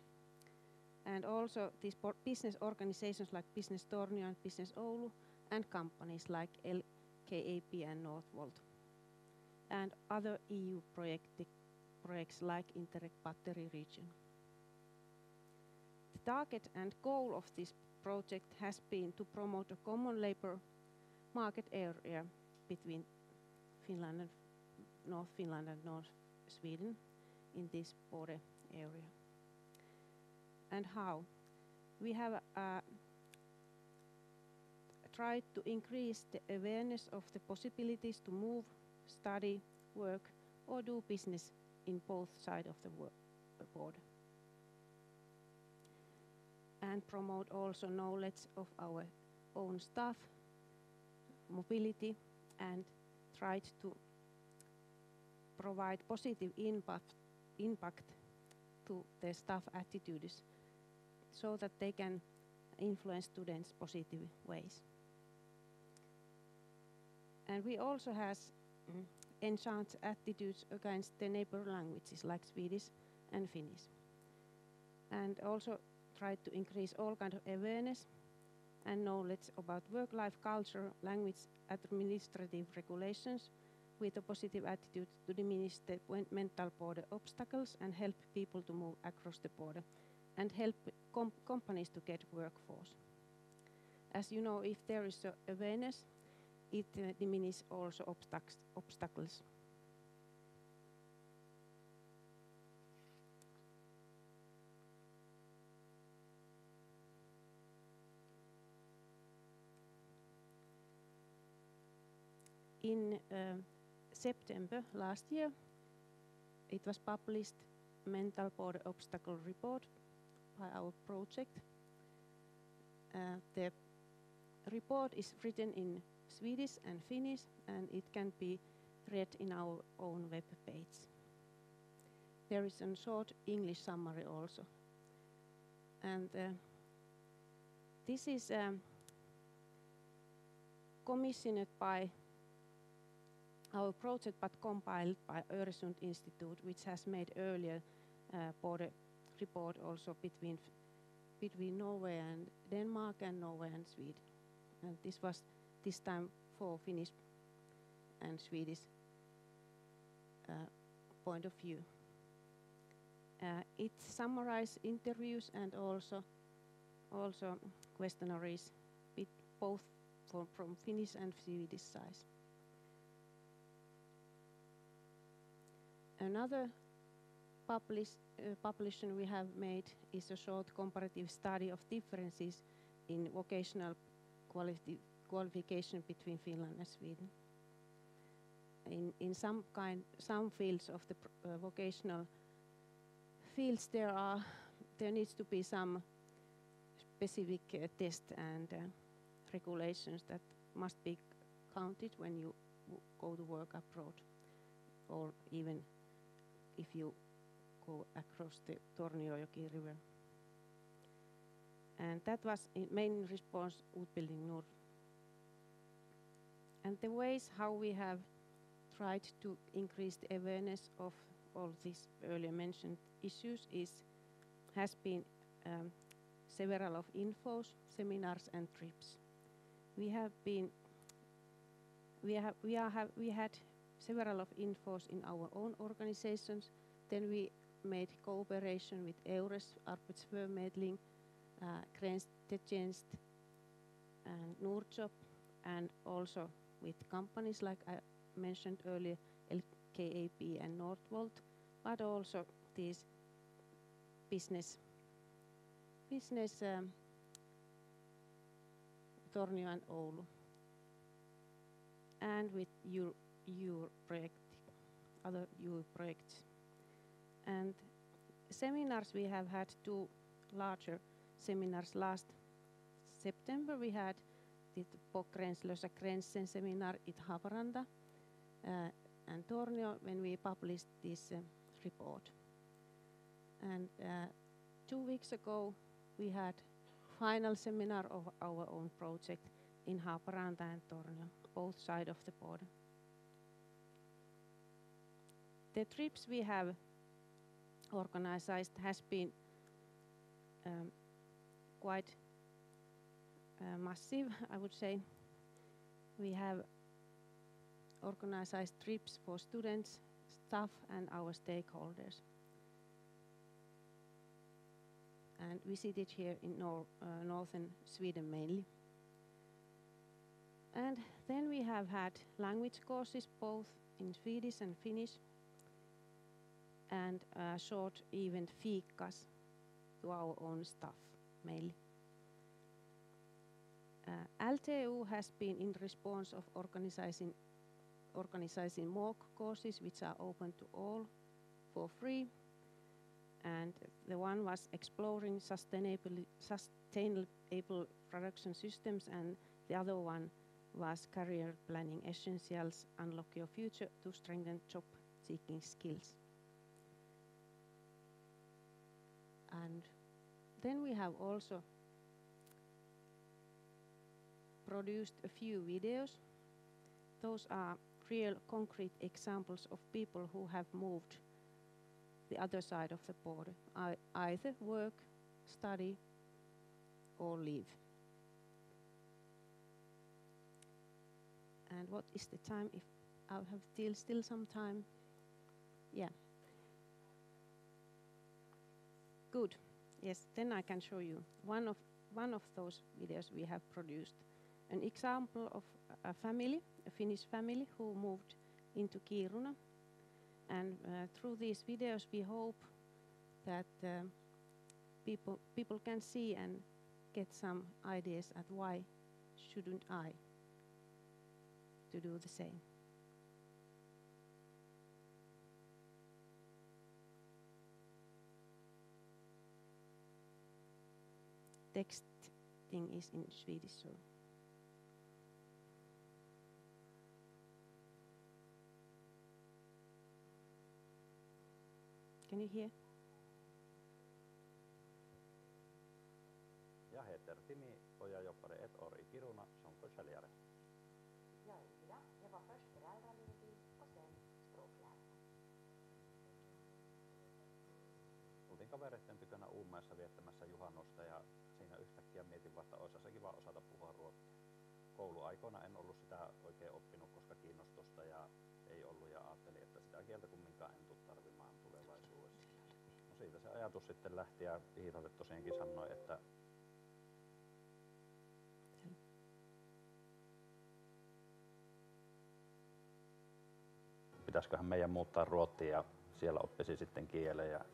and also these business organizations like Business Tornio and Business Oulu, and companies like LKAB and Northvolt, and other EU project, projects like Interreg Battery region. The target and goal of this project has been to promote a common labor market area between Finland and North Finland and North Sweden in this border area. And how? We have uh, tried to increase the awareness of the possibilities to move, study, work, or do business in both sides of the the border. And promote also knowledge of our own staff, mobility, and tried to provide positive impact, impact to the staff attitudes so that they can influence students positive ways. And we also has mm, enhanced attitudes against the neighbor languages like Swedish and Finnish. And also tried to increase all kind of awareness and knowledge about work-life culture, language, administrative regulations, with a positive attitude to diminish the mental border obstacles and help people to move across the border and help com- companies to get workforce. As you know, if there is awareness, it uh, diminishes also obstac- obstacles. In uh, September last year, it was published mental border obstacle report by our project. Uh, the report is written in Swedish and Finnish, and it can be read in our own web page. There is a short English summary also. And uh, this is um, commissioned by our project but compiled by Öresund Institute, which has made earlier uh, border report also between between Norway and Denmark and Norway and Sweden. And this was this time for Finnish and Swedish uh, point of view. Uh, it summarizes interviews and also also questionnaires, both from, from Finnish and Swedish side. Another publish, uh, publication we have made is a short comparative study of differences in vocational qualification between Finland and Sweden. In, in some kind, some fields of the uh, vocational fields, there are there needs to be some specific uh, test and uh, regulations that must be counted when you go to work abroad, or even if you go across the Torniojoki River. And that was in main response Utbildning Nord. And the ways how we have tried to increase the awareness of all these earlier mentioned issues is has been um, several of infos, seminars and trips. We have been we have we are have we had several of infos in our own organizations. Then we made cooperation with EURES, Arbetsförmedling, uh, and Nordjob, and also with companies like I mentioned earlier, LKAB and Northvolt, but also these business, business um, Tornio and Oulu, and with your your project, other your projects. And seminars, we have had two larger seminars last September. We had the Pokrainslösa Gränsen seminar in Haparanda uh, and Tornio when we published this uh, report. And uh, two weeks ago, we had final seminar of our own project in Haparanda and Tornio, both sides of the border. The trips we have organized has been um, quite uh, massive, I would say. We have organized trips for students, staff, and our stakeholders. And visited here in nor uh, northern Sweden mainly. And then we have had language courses both in Swedish and Finnish and a short event fikas to our own staff mainly. Uh, LTU has been in response of organizing organizing MOOC courses which are open to all for free. And the one was exploring sustainable, sustainable production systems and the other one was career planning essentials, unlock your future to strengthen job seeking skills. And then we have also produced a few videos. Those are real concrete examples of people who have moved the other side of the border, I either work, study, or live. And what is the time? If I have still still some time, yeah. Good. Yes, then I can show you one of one of those videos we have produced. An example of a family, a Finnish family who moved into Kiruna. And uh, through these videos, we hope that uh, people people can see and get some ideas at why shouldn't I to do the same. Texting is in Swedish, so. Can you hear? Kouluaikoina en ollut sitä oikein oppinut, koska kiinnostusta ja ei ollut ja ajattelin, että sitä kieltä kumminkaan en tule tarvimaan tulevaisuudessa. No siitä se ajatus sitten lähti ja Iidalle tosiaankin sanoi, että pitäisiköhän meidän muuttaa Ruottiin ja siellä oppisi sitten kielen. Ja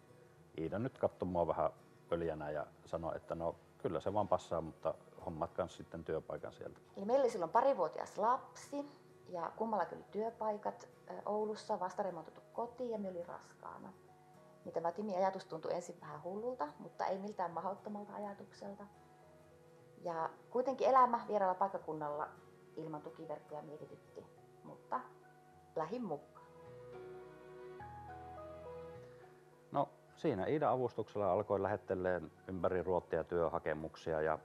Iida nyt katsoi mua vähän pöljänä ja sanoi, että no kyllä se vaan passaa, mutta hommat kanssa sitten työpaikan sieltä. Eli meillä oli silloin parivuotias lapsi ja kummalla kyllä työpaikat Oulussa, vastaremontoitu koti ja me oli raskaana. Niin tämä Timi ajatus tuntui ensin vähän hullulta, mutta ei miltään mahdottomalta ajatukselta. Ja kuitenkin elämä vieraalla paikkakunnalla ilman tukiverkkoja mietitytti, mutta lähin mukaan. No siinä Iida avustuksella alkoi lähetteleen ympäri Ruottia työhakemuksia ja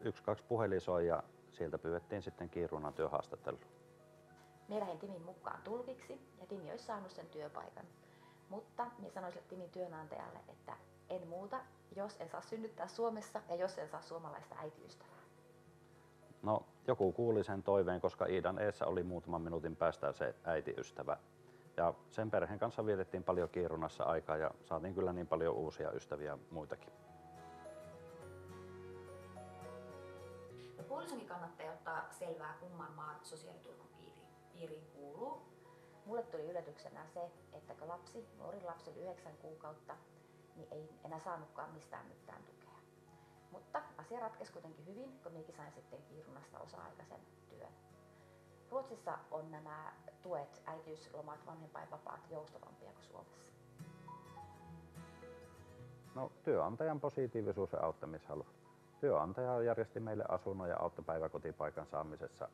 yksi kaksi puhelin soi ja sieltä pyydettiin sitten Kiirunan työhaastattelu. Me lähdin Timin mukaan tulkiksi ja Timi olisi saanut sen työpaikan. Mutta minä sanoin sille Timin työnantajalle, että en muuta, jos en saa synnyttää Suomessa ja jos en saa suomalaista äitiystävää. No, joku kuuli sen toiveen, koska Iidan eessä oli muutaman minuutin päästä se äitiystävä. Ja sen perheen kanssa vietettiin paljon Kiirunassa aikaa ja saatiin kyllä niin paljon uusia ystäviä muitakin. Puolisonkin kannattaa ottaa selvää, kumman maan sosiaaliturvan piiriin, piiriin kuuluu. Mulle tuli yllätyksenä se, että kun lapsi, nuori lapsi oli yhdeksän kuukautta, niin ei enää saanutkaan mistään mitään tukea. Mutta asia ratkesi kuitenkin hyvin, kun minäkin sain sitten Kiirunasta osa-aikaisen työn. Ruotsissa on nämä tuet, äitiyslomat, vanhempainvapaat joustavampia kuin Suomessa. No, työnantajan positiivisuus ja auttamishalu. Työnantaja järjesti meille asunnon ja auttoi päiväkotipaikan saamisessa.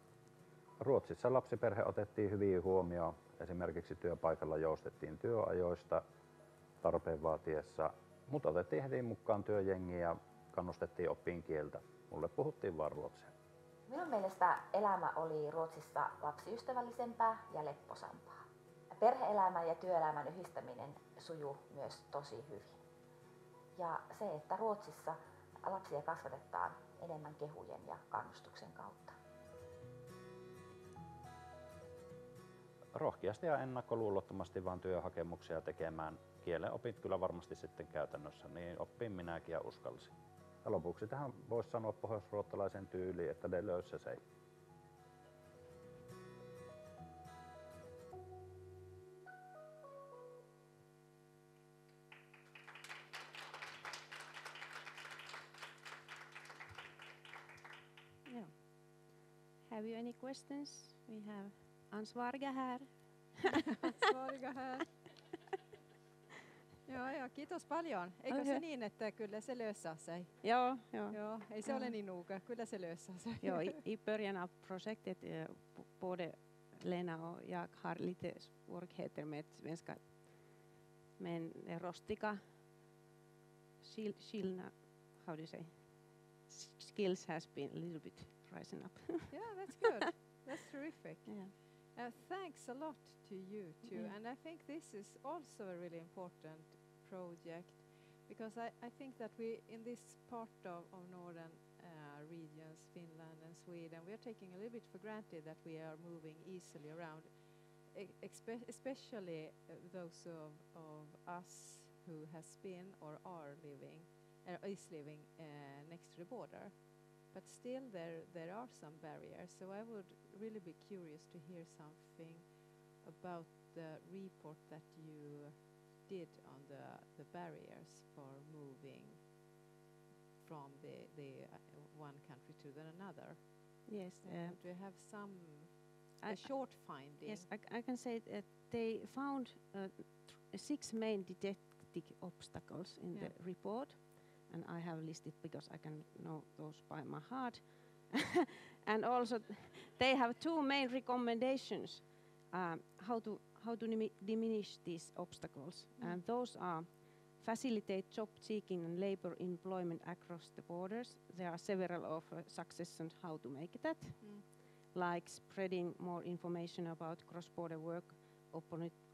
Ruotsissa lapsiperhe otettiin hyvin huomioon. Esimerkiksi työpaikalla joustettiin työajoista tarpeen vaatiessa, mutta otettiin heti mukaan työjengiä ja kannustettiin oppiin kieltä. Mulle puhuttiin vaan ruotsia. Minun mielestä elämä oli Ruotsissa lapsiystävällisempää ja lepposampaa. Perheelämän ja työelämän yhdistäminen sujuu myös tosi hyvin. Ja se, että Ruotsissa lapsia kasvatetaan enemmän kehujen ja kannustuksen kautta. Rohkeasti ja ennakkoluulottomasti vaan työhakemuksia tekemään. Kielen opit kyllä varmasti sitten käytännössä, niin oppin minäkin ja uskalsin. Ja lopuksi tähän voisi sanoa pohjoisruottalaisen tyyliin, että det löser sig. Any questions? We have ansvariga här. Ansvariga här. Joo, joo, kiitos paljon. Eikö Okei. se niin, että kyllä se löser sig? Ja, ja. Joo, ei se Joo. ole niin nuuka, kyllä se löser sig. ja i, I början av projektet, eh, både Lena och jag har lite svårigheter med svenska. Men Rostika, skil, skillnad, how do you say? Skills has been a little bit rising up. yeah, that's good. That's terrific. yeah. Uh, thanks a lot to you too. Yeah. And I think this is also a really important project because I, I think that we, in this part of, of northern uh, regions, Finland and Sweden, we are taking a little bit for granted that we are moving easily around, e- especially uh, those of, of us who has been or are living, uh, is living uh, next to the border but still there there are some barriers. So I would really be curious to hear something about the report that you did on the the barriers for moving from the the uh, one country to the another. Yes. Uh, uh, do you have some I- a short finding? Yes, I, I can say that they found uh, six main didactic obstacles in Yeah. the report, and I have listed because I can know those by my heart. and also, they have two main recommendations um, how to how to dimi- diminish these obstacles, Mm. and those are facilitate job seeking and labor employment across the borders. There are several of uh, how to make that, Mm. like spreading more information about cross-border work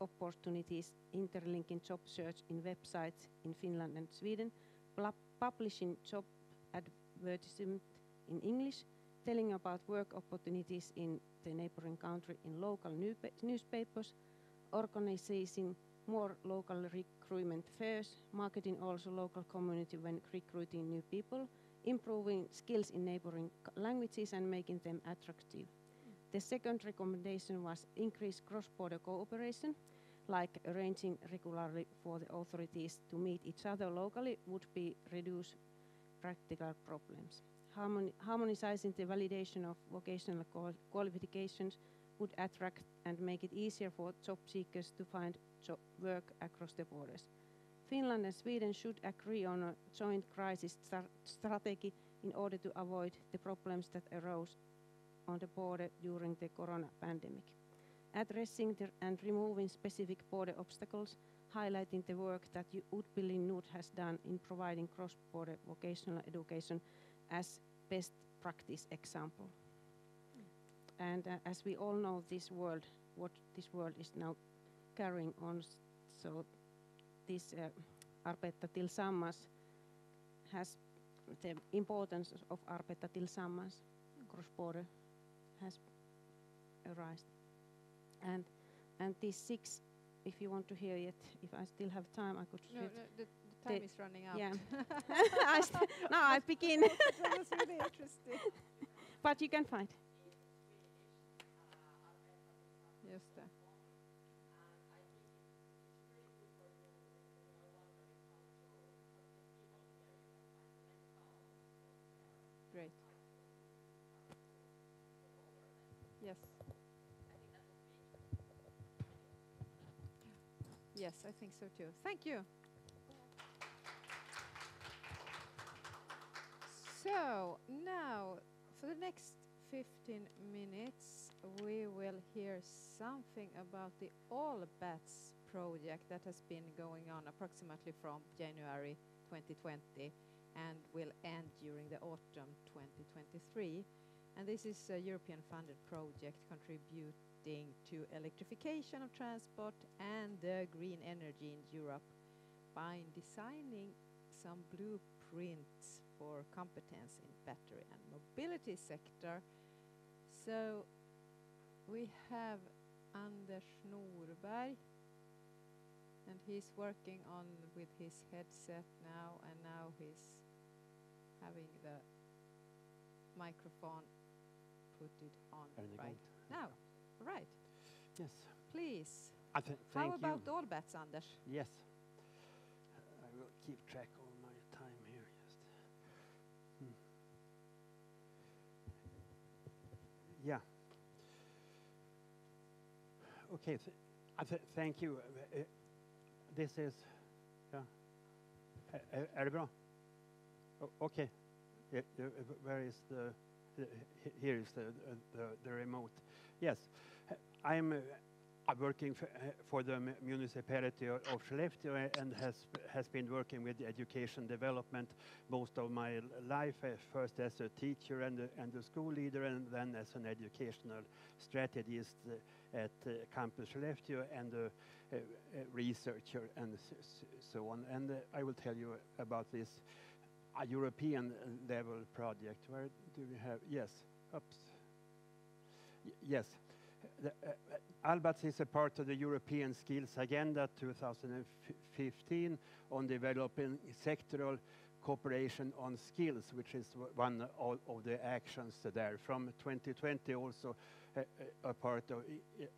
opportunities, interlinking job search in websites in Finland and Sweden, publishing job advertisement in English, telling about work opportunities in the neighboring country in local newspapers, organizing more local recruitment fairs, marketing also local community when recruiting new people, improving skills in neighboring languages and making them attractive. The second recommendation was increase cross-border cooperation, like arranging regularly for the authorities to meet each other locally would be reduce practical problems. Harmoni- harmonizing the validation of vocational qual- qualifications would attract and make it easier for job seekers to find job work across the borders. Finland and Sweden should agree on a joint crisis stra- strategy in order to avoid the problems that arose on the border during the corona pandemic. Addressing the, and removing specific border obstacles, highlighting the work that Utbildning Nord has done in providing cross-border vocational education as best practice example. And uh, as we all know, this world, what this world is now carrying on, so this uh, Arbeta tillsammans has the importance of Arbeta tillsammans cross-border has arisen. And and these six, if you want to hear it, if I still have time, I could No, no, the, the time is running out. Yeah. I now I begin. that was really interesting. but you can find. Just det. Great. Yes. Yes, I think so too. Thank you. So now, for the next 15 minutes, we will hear something about the All Bats project that has been going on approximately from January 2020 and will end during the autumn 2023. And this is a European funded project to electrification of transport and uh, green energy in Europe by designing some blueprints for competence in battery and mobility sector. So we have Anders Norberg and he's working on with his headset now and now he's having the microphone put it on right now. Right. Yes. Please. I th- How thank about you. all Anders? Yes. I will keep track of my time here. Just. Hmm. Yeah. Okay. Th- I th- thank you. Uh, uh, This is. Yeah. Ä- ä- Är det bra? Okay. Where is the, here is the, the the remote. Yes, I'm uh, working for, uh, for the municipality of Skellefteå uh, and has has been working with education development most of my life. First as a teacher and a, and a school leader, and then as an educational strategist at Campus Skellefteå and a, a, a researcher and so on. And I will tell you about this European level project. Where do we have? Yes. Oops. Y- Yes. Uh, uh, ALBATTS is a part of the European Skills Agenda 2015 on developing sectoral cooperation on skills, which is one of, the actions there. From 2020, also uh, a part of,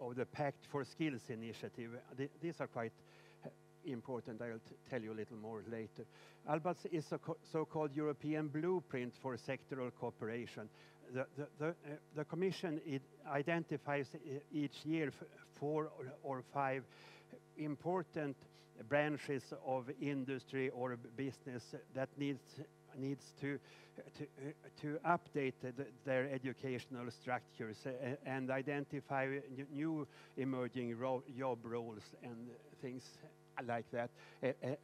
of the Pact for Skills initiative. Th- these are quite important. I'll tell you a little more later. ALBATTS is a so-called European blueprint for sectoral cooperation. The, the, the, Commission identifies each year four or, five important branches of industry or business that needs needs to to, to update the, their educational structures and identify new emerging ro- job roles and things. like that.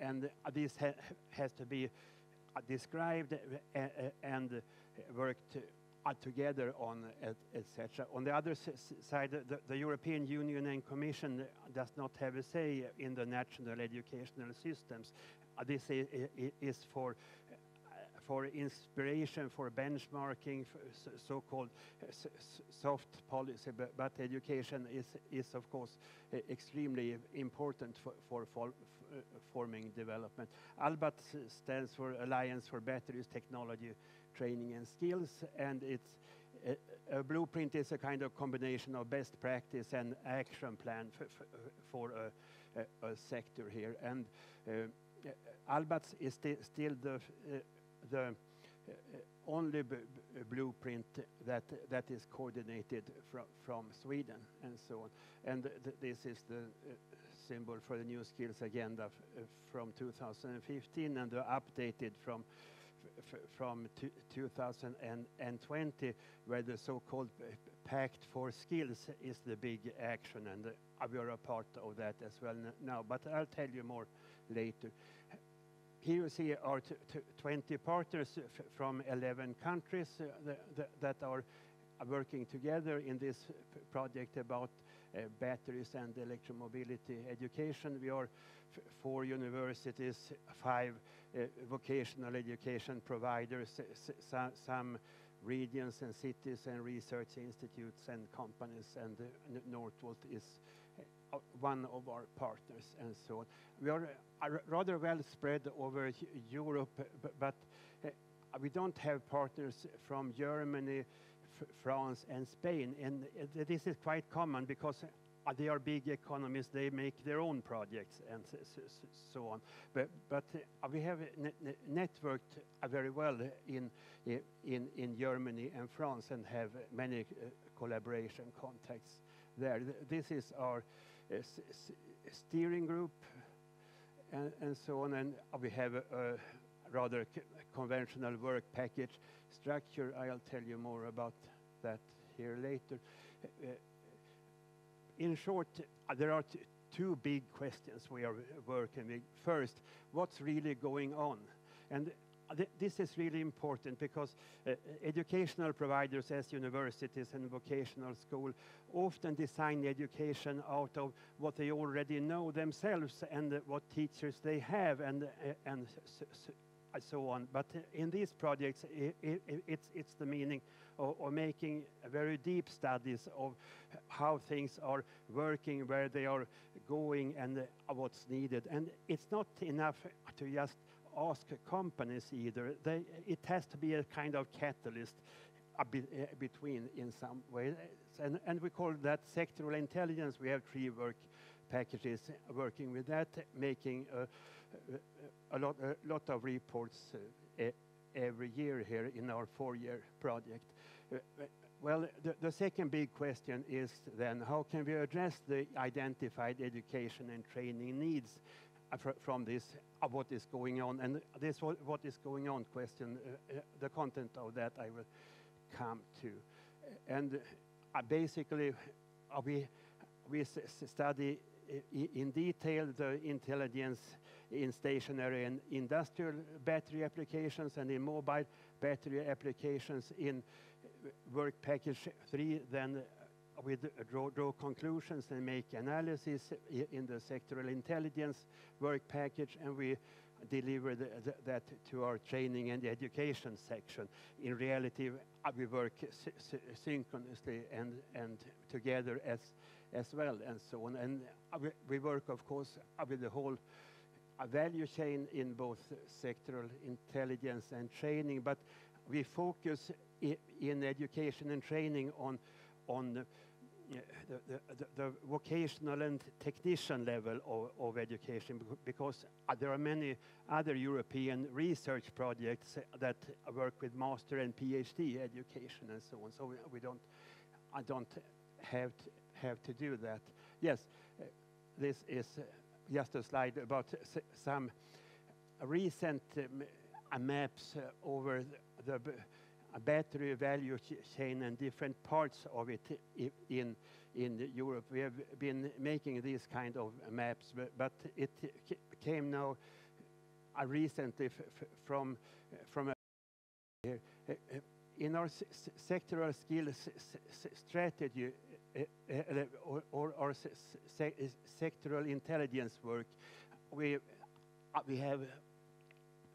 and this ha has to be described and worked together on, etc. On the other side, the, the, European Union and Commission does not have a say in the national educational systems. Uh, this is for uh, for inspiration, for benchmarking, so-called uh, soft policy, but, education is, is of course extremely important for, for, for uh, forming development. ALBATTS stands for Alliance for Batteries Technology training and skills, and it's a, a, blueprint is a kind of combination of best practice and action plan for, for a, a, a, sector here. And uh, is sti still the, uh, the uh, only blueprint that, that is coordinated from, from Sweden and so on. And th this is the uh, symbol for the new skills agenda uh, from 2015 and the updated from from 2020, where the so-called Pact for Skills is the big action, and uh, we are a part of that as well now. But I'll tell you more later. Here you see our 20 partners from 11 countries uh, that are working together in this project about uh, batteries and electromobility education. We are four universities, five uh, Eh, vocational education providers, some regions and cities and research institutes and companies, and uh, Northvolt is uh, one of our partners and so on. We are eh, rather well spread over Europe, but we don't have partners from Germany, France, and Spain. And this is quite common because Ah, they are big economies, they make their own projects and so on. But, but uh, we have networked uh, very well in, in, in Germany and France and have many uh, collaboration contacts there. This is our uh, steering group and, and, so on, and we have a, a rather conventional work package structure. I'll tell you more about that here later in short, uh, there are two big questions we are working with. First, what's really going on? And th this is really important because uh, educational providers as universities and vocational school often design education out of what they already know themselves and uh, what teachers they have and, uh, and so on. But in these projects, it, it, it's, it's the meaning of, of, making very deep studies of how things are working, where they are going, and uh, what's needed. And it's not enough to just ask companies either. They, it has to be a kind of catalyst uh, between in some way. And, and we call that sectoral intelligence. We have three work packages working with that, making a, a, lot, a lot of reports uh, every year here in our four-year project. Uh, well, the, the, second big question is then how can we address the identified education and training needs uh, fr from this, uh, what is going on? And this what, what is going on question, uh, uh, the content of that I will come to. And basically, we, we study in detail the intelligence in stationary and industrial battery applications and in mobile battery applications in work package three, then we draw, draw conclusions and make analysis in the sectoral intelligence work package, and we deliver the, the, that to our training and education section. In reality, uh, we work synchronously and, and together as, as well, and so on. And uh, we, we work, of course, uh, with the whole value chain in both sectoral intelligence and training, but we focus in education and training on, on the, vocational and technician level of, of, education because there are many other European research projects that work with master and PhD education and so on. So we, don't, I don't have to, have to do that. Yes, uh, this is uh, just a slide about some recent um, maps uh, over the, the battery value chain and different parts of it in, in Europe. We have been making these kind of maps, but, but it came now uh, recently from from a, uh, in our sectoral skills strategy uh, Eh, eh, or, or, or se sectoral intelligence work, we uh, we have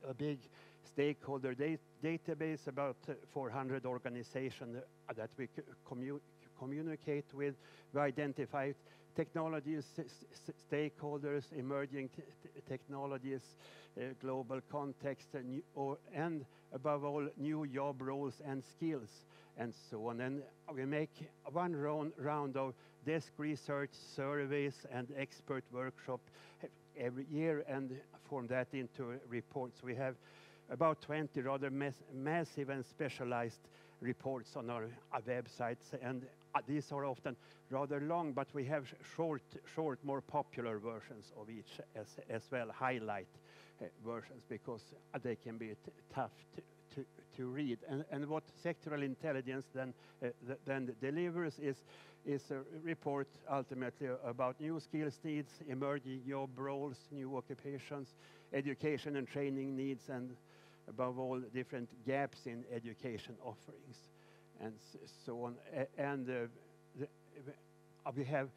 a big stakeholder da database, about uh, 400 organizations uh, that we commu communicate with. We identify technologies, stakeholders, emerging technologies, uh, global context, and, new, or, and above all, new job roles and skills, and so on. And we make one round, of desk research, surveys, and expert workshop every year and form that into reports. We have about 20 rather mass massive and specialized reports on our, our websites and these are often rather long, but we have short, short, more popular versions of each as, as well, highlight uh, versions, because uh, they can be tough to, to, to, read. And, and what sectoral intelligence then, uh, th then delivers is, is a report ultimately about new skills needs, emerging job roles, new occupations, education and training needs, and above all, different gaps in education offerings and so on. And uh, the, uh, we have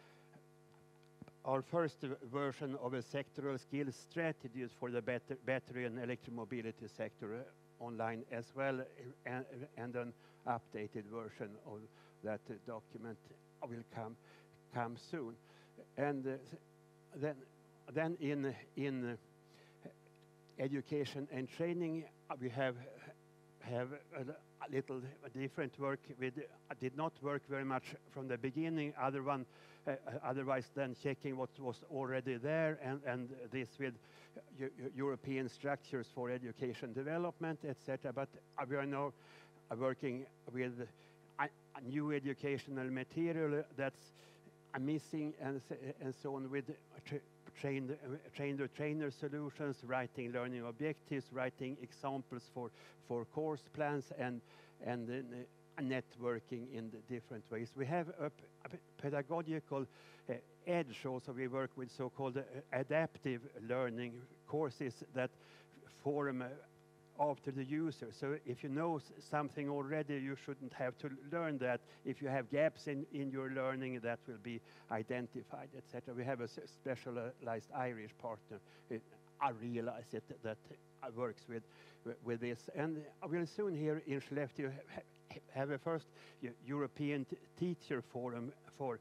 our first version of a sectoral skills strategies for the battery and electromobility sector uh, online as well, and, and, an updated version of that document will come come soon. And uh, then then in in education and training we have have a little different work with, uh, did not work very much from the beginning, other one, uh, uh, otherwise than checking what was already there and, and this with uh, European structures for education development, etc. But we are now working with a, a new educational material that's missing and, and so on with trained, uh, trainer trainer solutions, writing learning objectives, writing examples for, for course plans, and, and uh, networking in different ways. We have a, pedagogical uh, edge also. We work with so-called uh, adaptive learning courses that form after the user. So if you know something already, you shouldn't have to learn that. If you have gaps in, in your learning, that will be identified, etc. We have a specialized Irish partner. I realize it that works with, with this. And I will soon here in Skellefteå have a first European teacher forum for,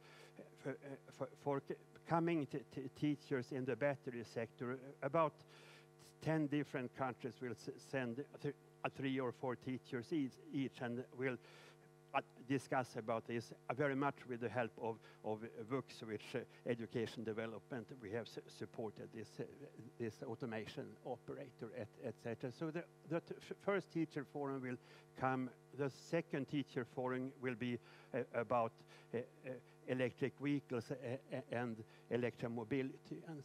for, uh, for, for coming teachers in the battery sector. About 10 different countries will send th three or four teachers each, each and will uh, discuss about this uh, very much with the help of, of VUX, which uh, education development, we have su supported this, uh, this automation operator, etc. Et so the, the first teacher forum will come, the second teacher forum will be uh, about uh, electric vehicles and electromobility. And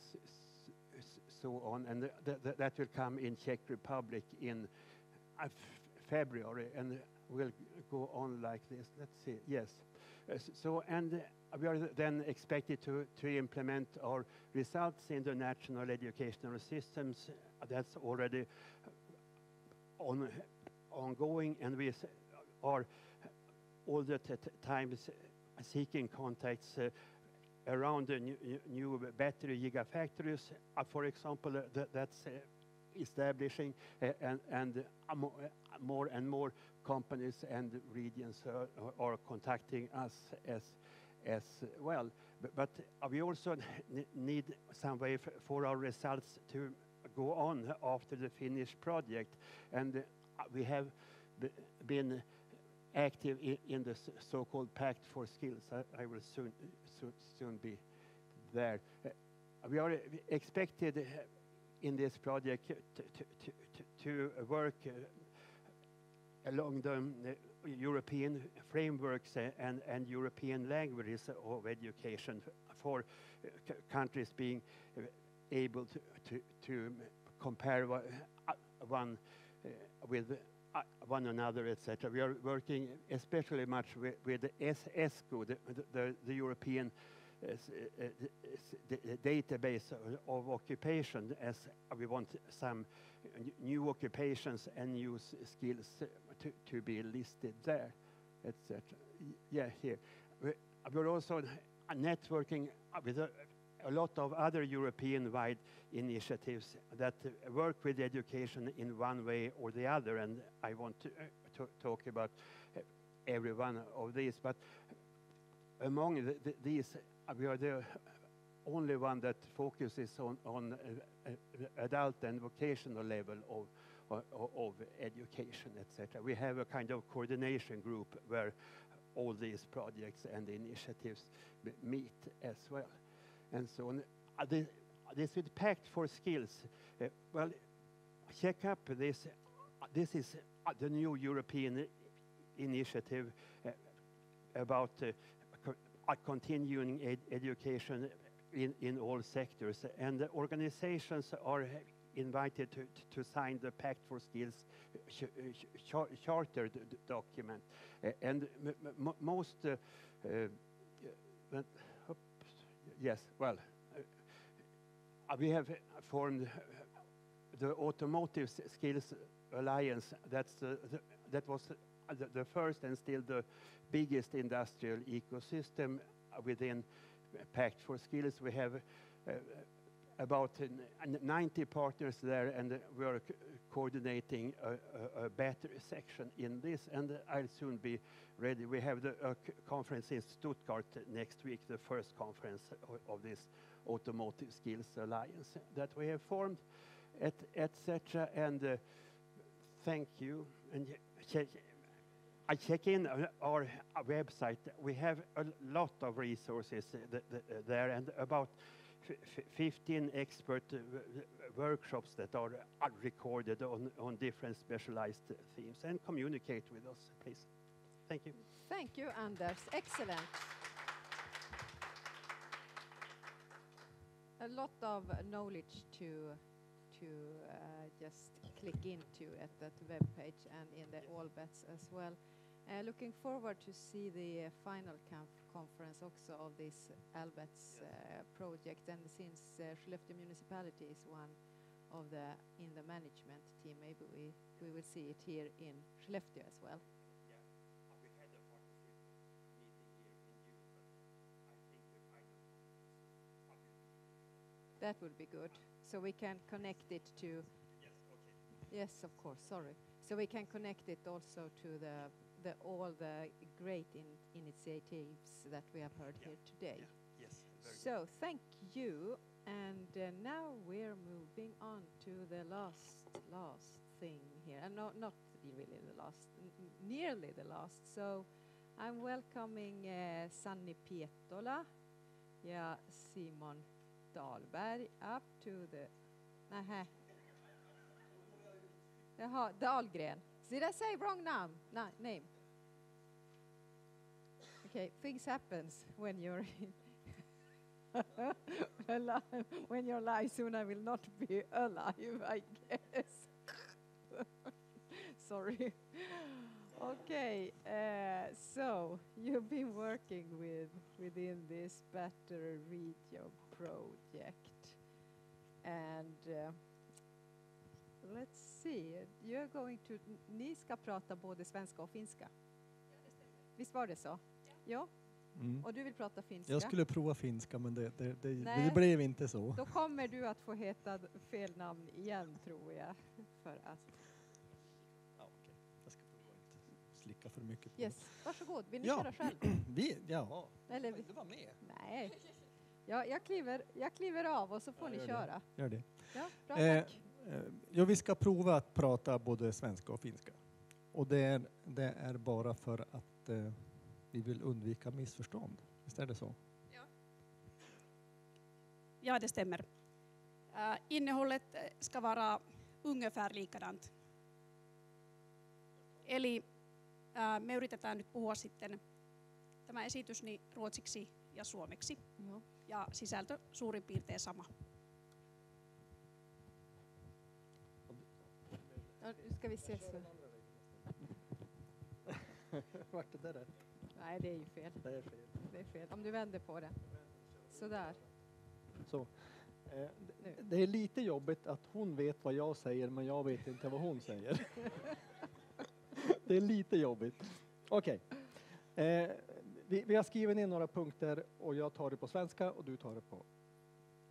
so on. And th th that will come in Czech Republic in uh, February and will go on like this. Let's see. Yes. Uh, so, and uh, we are then expected to, to implement our results in the national educational systems. That's already on, ongoing, and we are all the times seeking contacts uh, around the new, new battery gigafactories, uh, for example, uh, that, that's uh, establishing and, and more and more companies and regions are, are contacting us as, as well. But, but we also need some way for our results to go on after the finished project. And we have been active in, the so-called Pact for Skills. I will soon soon be there. Uh, we are expected eh, in this project to, to, to, to work uh, along the eh, European frameworks and, and European languages of education for countries being able to, to, to compare one with one another, etc. We are working especially much with, with the ESCO, the, the, the European uh, uh, the database of occupation, as we want some new occupations and new skills to, to be listed there, etc. Yeah, here. We're also networking with a, lot of other European-wide initiatives that work with education in one way or the other, and I want to, uh, to talk about every one of these. But among the, the, these, we are the only one that focuses on, on uh, uh, adult and vocational level of, of, of education, etc. We have a kind of coordination group where all these projects and initiatives meet as well. And so on. Uh, this, this with Pact for Skills, uh, well, check up this. Uh, this is uh, the new European initiative uh, about continuing ed education in, in all sectors. And the organizations are invited to, to sign the Pact for Skills ch ch charter document. Uh, and most, uh, uh, yes, well, we have formed the Automotive Skills Alliance. That's the, that was the, the first and still the biggest industrial ecosystem within Pact for Skills. We have uh, about 90 partners there, and are coordinating a, a, a, better section in this, and I'll soon be ready. We have the conference in Stuttgart next week, the first conference of, of this Automotive Skills Alliance that we have formed, etc. Et and uh, thank you. And I check in uh, our uh, website. We have a lot of resources uh, there and about 15 expert uh, workshops that are recorded on, on different specialized themes and communicate with us, please. Thank you. Thank you, Anders. Excellent. A lot of knowledge to to uh, just click into at that web page and in the All Bets as well. Uh, looking forward to see the uh, final conference also of this ALBATTS uh, project and since uh, Skellefteå municipality is one of the in the management team maybe we, we will see it here in Skellefteå as well. That would be good. So we can connect it to. Yes, okay. Yes, of course. Sorry. So we can connect it also to the the, all the great in, initiatives that we have heard yeah. here today. Yeah. Yes. So thank you. And uh, now we're moving on to the last last thing here, and not not really the last, nearly the last. So I'm welcoming uh, Sanni Pietola, yeah, Simon Dahlberg up to the. Nähä. Jaha, Dahlgren. Did I say wrong name? No, name. Okay, things happens when you're alive. when you're alive, soon I will not be alive, I guess. Sorry. okay, uh, so you've been working with within this Battery Region project, and. Uh, let's see. You're going to, ni ska prata både svenska och finska. Visst var det så? Ja. Mm. Och du vill prata finska? Jag skulle prova finska men det, det, det, det, blev inte så. Då kommer du att få heta fel namn igen tror jag. För att... Ja, okay. Jag ska prova inte slicka för mycket på yes. Varsågod, vill ni ja. köra själv? vi, ja. Eller, du var med. Nej. Ja, jag, kliver, jag kliver av och så får ja, ni gör köra. Det. Gör det. Ja, bra, eh, tack. Ja, vi ska prova att prata både svenska och finska. Och det är, det är bara för att eh, vi vill undvika missförstånd. Visst är det så? Ja, ja det stämmer. Uh, innehållet ska vara ungefär likadant. Eli uh, me yritetään nyt puhua sitten tämä esitys niin ruotsiksi ja suomeksi. No. Ja sisältö suurin piirtein sama. Nu ska vi se. Så. Vart det där rätt? Nej, det är ju fel. Det är fel. Det är fel. Om du vänder på det. Sådär. Så. Eh, det- det är lite jobbigt att hon vet vad jag säger men jag vet inte vad hon säger. det är lite jobbigt. Okej. Eh, vi, vi har skrivit ner några punkter och jag tar det på svenska och du tar det på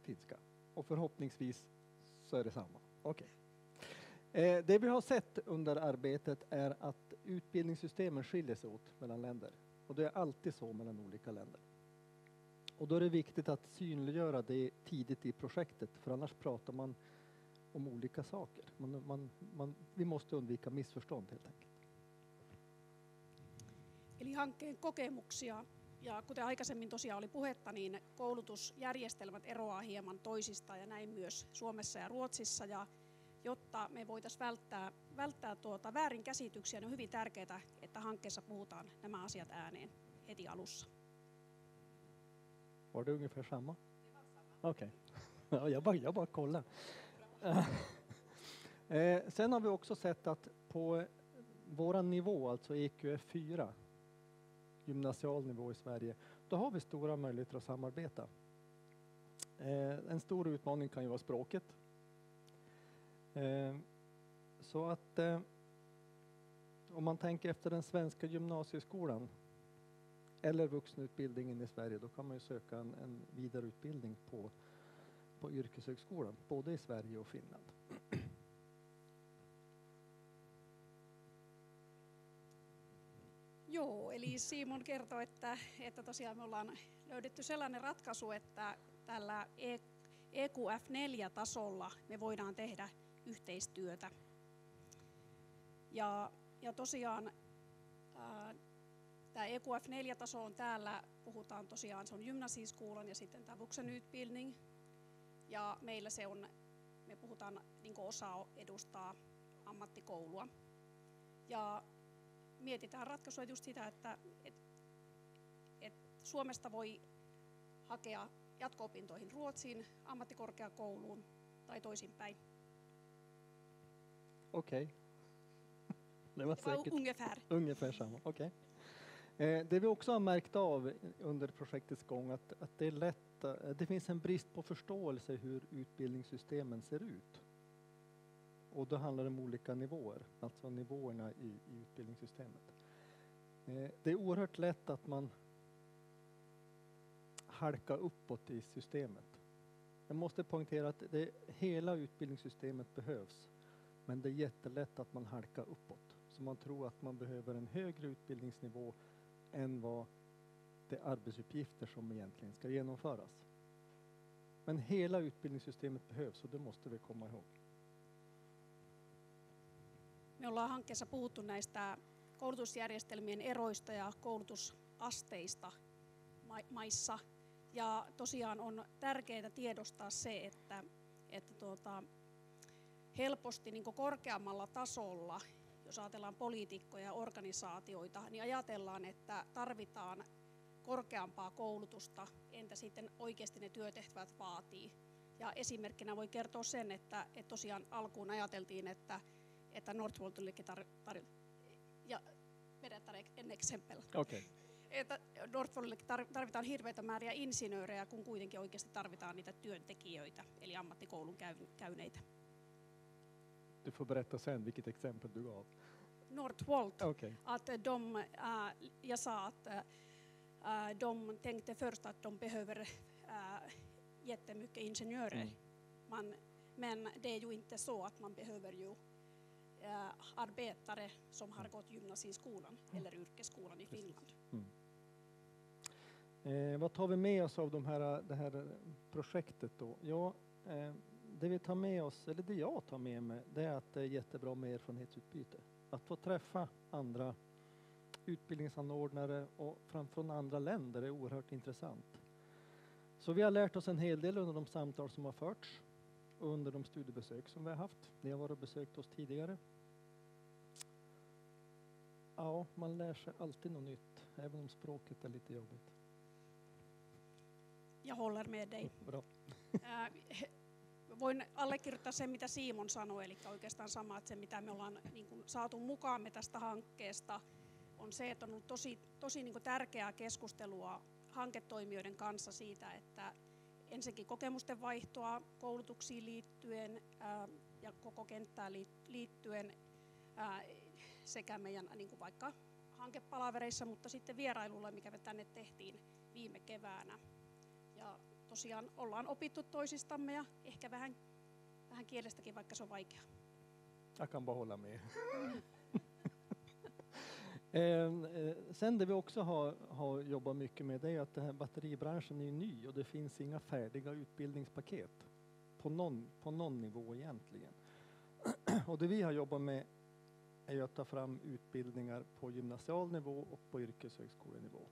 finska. Och förhoppningsvis så är det samma. Okej. Eh, det vi har sett under arbetet är att utbildningssystemen skiljer sig åt mellan länder. Och det är alltid så mellan olika länder. Och då är det viktigt att synliggöra det tidigt i projektet för annars pratar man om olika saker. Man, man, man, vi måste undvika missförstånd helt enkelt. Eli hankkeen kokemuksia. Ja kuten aikaisemmin tosiaan oli puhetta, niin koulutusjärjestelmät eroaa hieman toisistaan ja näin myös Suomessa ja Ruotsissa. Ja jotta me voitaisiin välttää, välttää tuota väärinkäsityksiä, niin on hyvin tärkeää, että hankkeessa puhutaan nämä asiat ääneen heti alussa. Var det ungefär samma? Okej. Okay. jag, bara, jag bara kollar. eh, sen har vi också sett att på våran nivå, alltså EQF 4, gymnasial nivå i Sverige, då har vi stora möjligheter att samarbeta. Eh, en stor utmaning kan ju vara språket. Eh, så att eh, om man tänker efter den svenska gymnasieskolan eller vuxenutbildningen i Sverige, då kan man ju söka en, en vidareutbildning på, på yrkeshögskolan, både i Sverige och Finland. Joo, eli Simon kertoi, että, että tosiaan me ollaan löydetty sellainen ratkaisu, että tällä EQF4-tasolla me voidaan tehdä yhteistyötä. Ja, ja tosiaan tämä EQF4-taso on täällä, puhutaan tosiaan, se on gymnasieskolan ja sitten tämä vuxenutbildning. Ja meillä se on, me puhutaan, niin osa edustaa ammattikoulua. Ja mietitään ratkaisua just sitä, että et, et Suomesta voi hakea jatko-opintoihin Ruotsiin, ammattikorkeakouluun tai toisinpäin. Okej. Det var Det var säkert ungefär. ungefär samma. Okej. Eh, det vi också har märkt av under projektets gång att, att det är lätt, eh, det finns en brist på förståelse hur utbildningssystemen ser ut. Och då handlar det om olika nivåer, alltså nivåerna i, i utbildningssystemet. Eh, det är oerhört lätt att man halkar uppåt i systemet. Jag måste poängtera att det, hela utbildningssystemet behövs, men det är jättelätt att man halkar uppåt. Så man tror att man behöver en högre utbildningsnivå än vad de arbetsuppgifter som egentligen ska genomföras. Men hela utbildningssystemet behövs och det måste vi komma ihåg. Me ollaan hankkeessa puhuttu näistä koulutusjärjestelmien eroista ja koulutusasteista maissa. Ja tosiaan on tärkeää tiedostaa se, että, että tuota, helposti niin korkeammalla tasolla, jos ajatellaan poliitikkoja ja organisaatioita, niin ajatellaan, että tarvitaan korkeampaa koulutusta, entä sitten oikeasti ne työtehtävät vaatii. Ja esimerkkinä voi kertoa sen, että, että tosiaan alkuun ajateltiin, että, että Northvoltillekin tar, tar, ja vedetään en exempel. Okej. Että Northvoltillekin tar, tarvitaan hirveitä määriä insinöörejä, kun kuitenkin oikeasti tarvitaan niitä työntekijöitä, eli ammattikoulun käy, käyneitä. Du får berätta sen vilket exempel du gav. Northvolt, Okej. att de, äh, jag sa att äh, de tänkte först att de behöver äh, jättemycket ingenjörer. Mm. Man, men det är ju inte så att man behöver ju äh, arbetare som har gått gymnasieskolan eller yrkesskolan i Finland. Eh, vad tar vi med oss av de här, det här projektet då? Ja, eh, det vi tar med oss, eller det jag tar med mig, det är att det är jättebra med erfarenhetsutbyte. Att få träffa andra utbildningsanordnare och från andra länder är oerhört intressant. Så vi har lärt oss en hel del under de samtal som har förts och under de studiebesök som vi har haft. Ni har varit och besökt oss tidigare. Ja, man lär sig alltid något nytt, även om språket är lite jobbigt. Jag håller med dig. Bra. Voin allekirjoittaa sen, mitä Simon sanoi, eli oikeastaan sama, että se mitä me ollaan niin kuin, saatu mukaamme tästä hankkeesta, on se, että on ollut tosi, tosi niin kuin, tärkeää keskustelua hanketoimijoiden kanssa siitä, että ensinnäkin kokemusten vaihtoa koulutuksiin liittyen ää, ja koko kenttään liittyen ää, sekä meidän niin kuin vaikka hankepalavereissa, mutta sitten vierailulla, mikä me tänne tehtiin viime keväänä. Tosiaan ollaan opittu toisistamme ja ehkä vähän, vähän kielestäkin, vaikka se on vaikea. Jag kan bara hålla med. Ehm, eh, sen det vi också har, har jobbat mycket med det är att den här batteribranschen är ny och det finns inga färdiga utbildningspaket på någon, på någon nivå egentligen. och det vi har jobbat med är att ta fram utbildningar på gymnasial nivå och på yrkeshögskolenivå.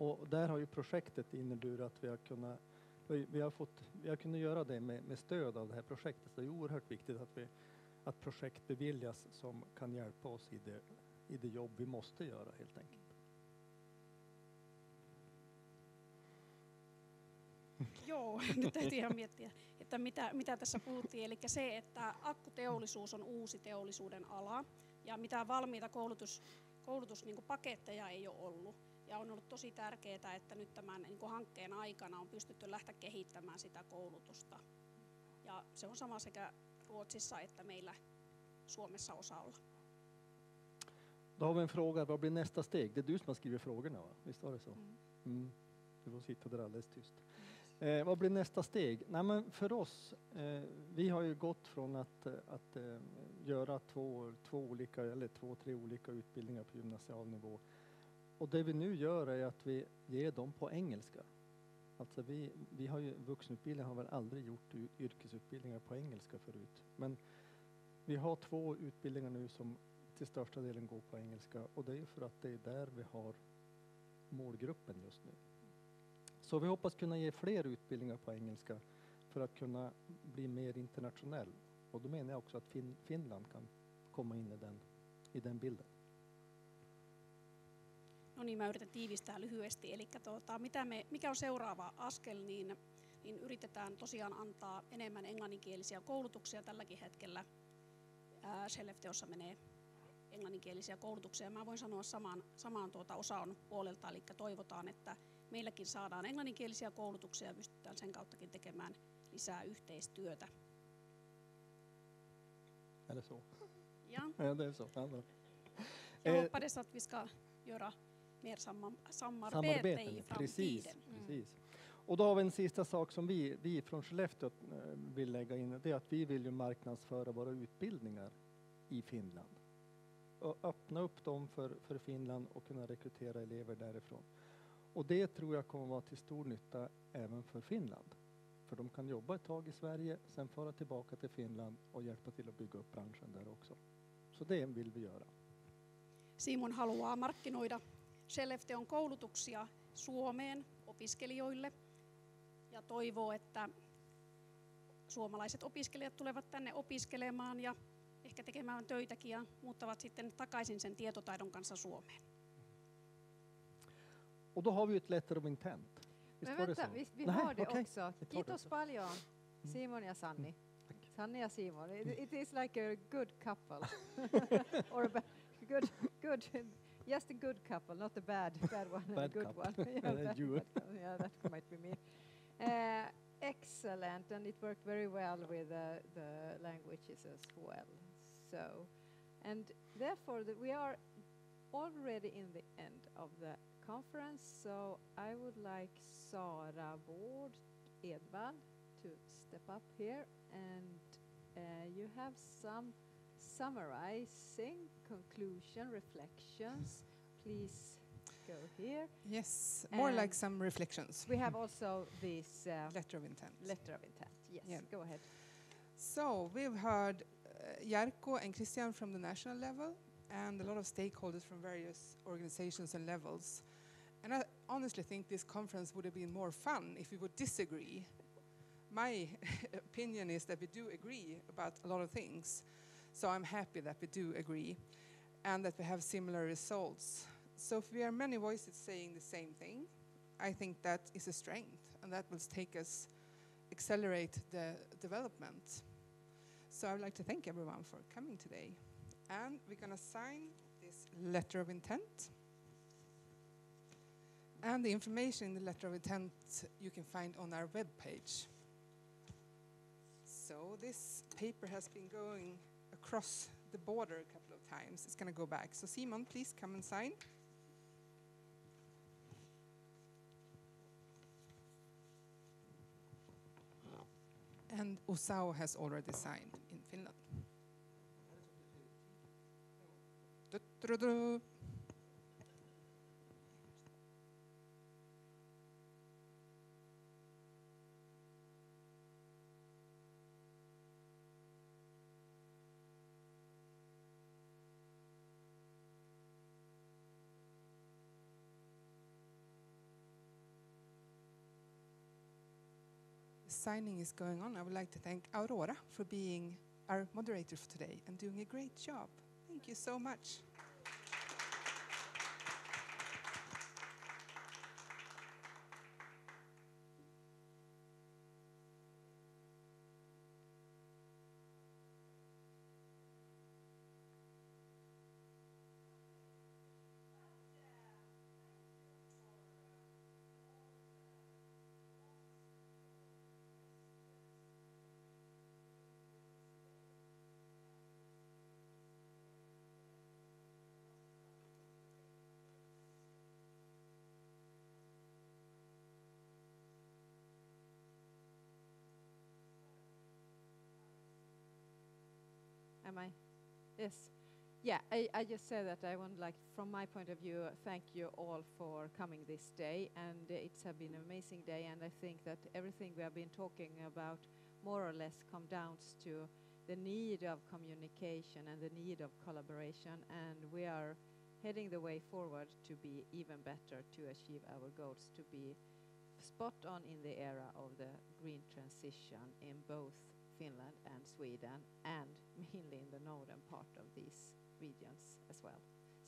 Och där har ju projektet inneburit att vi har kunnat vi har, fått, vi har kunnat göra det med, med stöd av det här projektet. Så det är oerhört viktigt att, vi, att projekt beviljas som kan hjälpa oss i det, i det jobb vi måste göra helt enkelt. Joo, nyt täytyy ihan miettiä, että mitä, mitä tässä puhuttiin. Eli se, että akkuteollisuus on uusi teollisuuden ala ja mitään valmiita koulutus, koulutuspaketteja ei ole ollut. Ja on ollut tosi tärkeää, että nyt tämän niin kuin hankkeen aikana on pystytty lähteä kehittämään sitä koulutusta. Ja se on sama sekä Ruotsissa että meillä Suomessa osalla. Då har vi en fråga, vad blir nästa steg? Det är du som har skrivit frågorna va? Visst var det så? Mm. Mm. Du får sitta där alldeles tyst. Eh, vad blir nästa steg? Nej, men för oss, eh, vi har ju gått från att, eh, att eh, göra två, två olika, eller två, tre olika utbildningar på gymnasial nivå. Och det vi nu gör är att vi ger dem på engelska. Alltså vi, vi har ju, vuxenutbildning har väl aldrig gjort yrkesutbildningar på engelska förut. Men vi har två utbildningar nu som till största delen går på engelska och det är för att det är där vi har målgruppen just nu. Så vi hoppas kunna ge fler utbildningar på engelska för att kunna bli mer internationell. Och då menar jag också att fin Finland kan komma in i den, i den bilden. No niin, mä yritän tiivistää lyhyesti. Eli tuota, mitä me, mikä on seuraava askel, niin, niin yritetään tosiaan antaa enemmän englanninkielisiä koulutuksia tälläkin hetkellä. Shellefteossa menee englanninkielisiä koulutuksia. Mä voin sanoa samaan, samaan tuota osan puolelta, eli toivotaan, että meilläkin saadaan englanninkielisiä koulutuksia ja pystytään sen kauttakin tekemään lisää yhteistyötä. Är det så? Ja. ja det är så. Jag eh, hoppades att vi ska göra mer samarbete Samarbeten, i framtiden. Precis, mm. precis. Och då har vi en sista sak som vi, vi från Skellefteå eh, vill lägga in. Det är att vi vill ju marknadsföra våra utbildningar i Finland. Och öppna upp dem för, för Finland och kunna rekrytera elever därifrån. Och det tror jag kommer vara till stor nytta även för Finland. För de kan jobba ett tag i Sverige, sen fara tillbaka till Finland och hjälpa till att bygga upp branschen där också. Så det vill vi göra. Simon haluaa markkinoida Skellefteon koulutuksia Suomeen opiskelijoille ja toivoo, että suomalaiset opiskelijat tulevat tänne opiskelemaan ja ehkä tekemään töitäkin ja muuttavat sitten takaisin sen tietotaidon kanssa Suomeen. Och då har vi ett letter of intent. Visst Men vänta, vi, vi har det okay. också. Kiitos paljon mm. Simon ja Sanni. Sanni ja Simon. It, it is like a good couple. or a good, good, just a good couple, not a bad, bad one, bad a good couple. one. yeah, that, that, yeah, that might be me. Uh, excellent, and it worked very well with uh, the languages as well. So, and therefore, the, we are already in the end of the conference, so I would like Sara Ward Edvard to step up here and uh, you have some summarizing, conclusion, reflections. Please go here. Yes, more and like some reflections. We have also this uh, letter of intent. Letter of intent. Yes, yeah. go ahead. So we've heard uh, Jarko and Christian from the national level and a lot of stakeholders from various organizations and levels. And I honestly think this conference would have been more fun if we would disagree. My opinion is that we do agree about a lot of things. So I'm happy that we do agree and that we have similar results. So if we are many voices saying the same thing, I think that is a strength and that will take us accelerate the development. So I would like to thank everyone for coming today. And we're going to sign this letter of intent. And the information in the letter of intent you can find on our webpage. So this paper has been going across the border a couple of times. It's going to go back. So Simon, please come and sign. And Osao has already signed in Finland. Signing is going on, I would like to thank Aurora for being our moderator for today and doing a great job. Thank you so much. Am I? Yes. Yeah, I, I just said that I want, like, from my point of view, thank you all for coming this day. And it's have been an amazing day. And I think that everything we have been talking about more or less comes down to the need of communication and the need of collaboration. And we are heading the way forward to be even better to achieve our goals, to be spot on in the era of the green transition in both Finland and Sweden, and mainly in the northern part of these regions as well.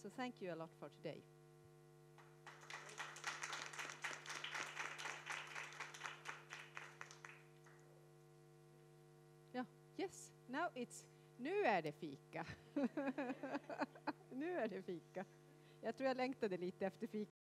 So thank you a lot for today. Ja, yes, now it's nu är det fika. nu är det fika. Jag tror jag längtade lite efter fika.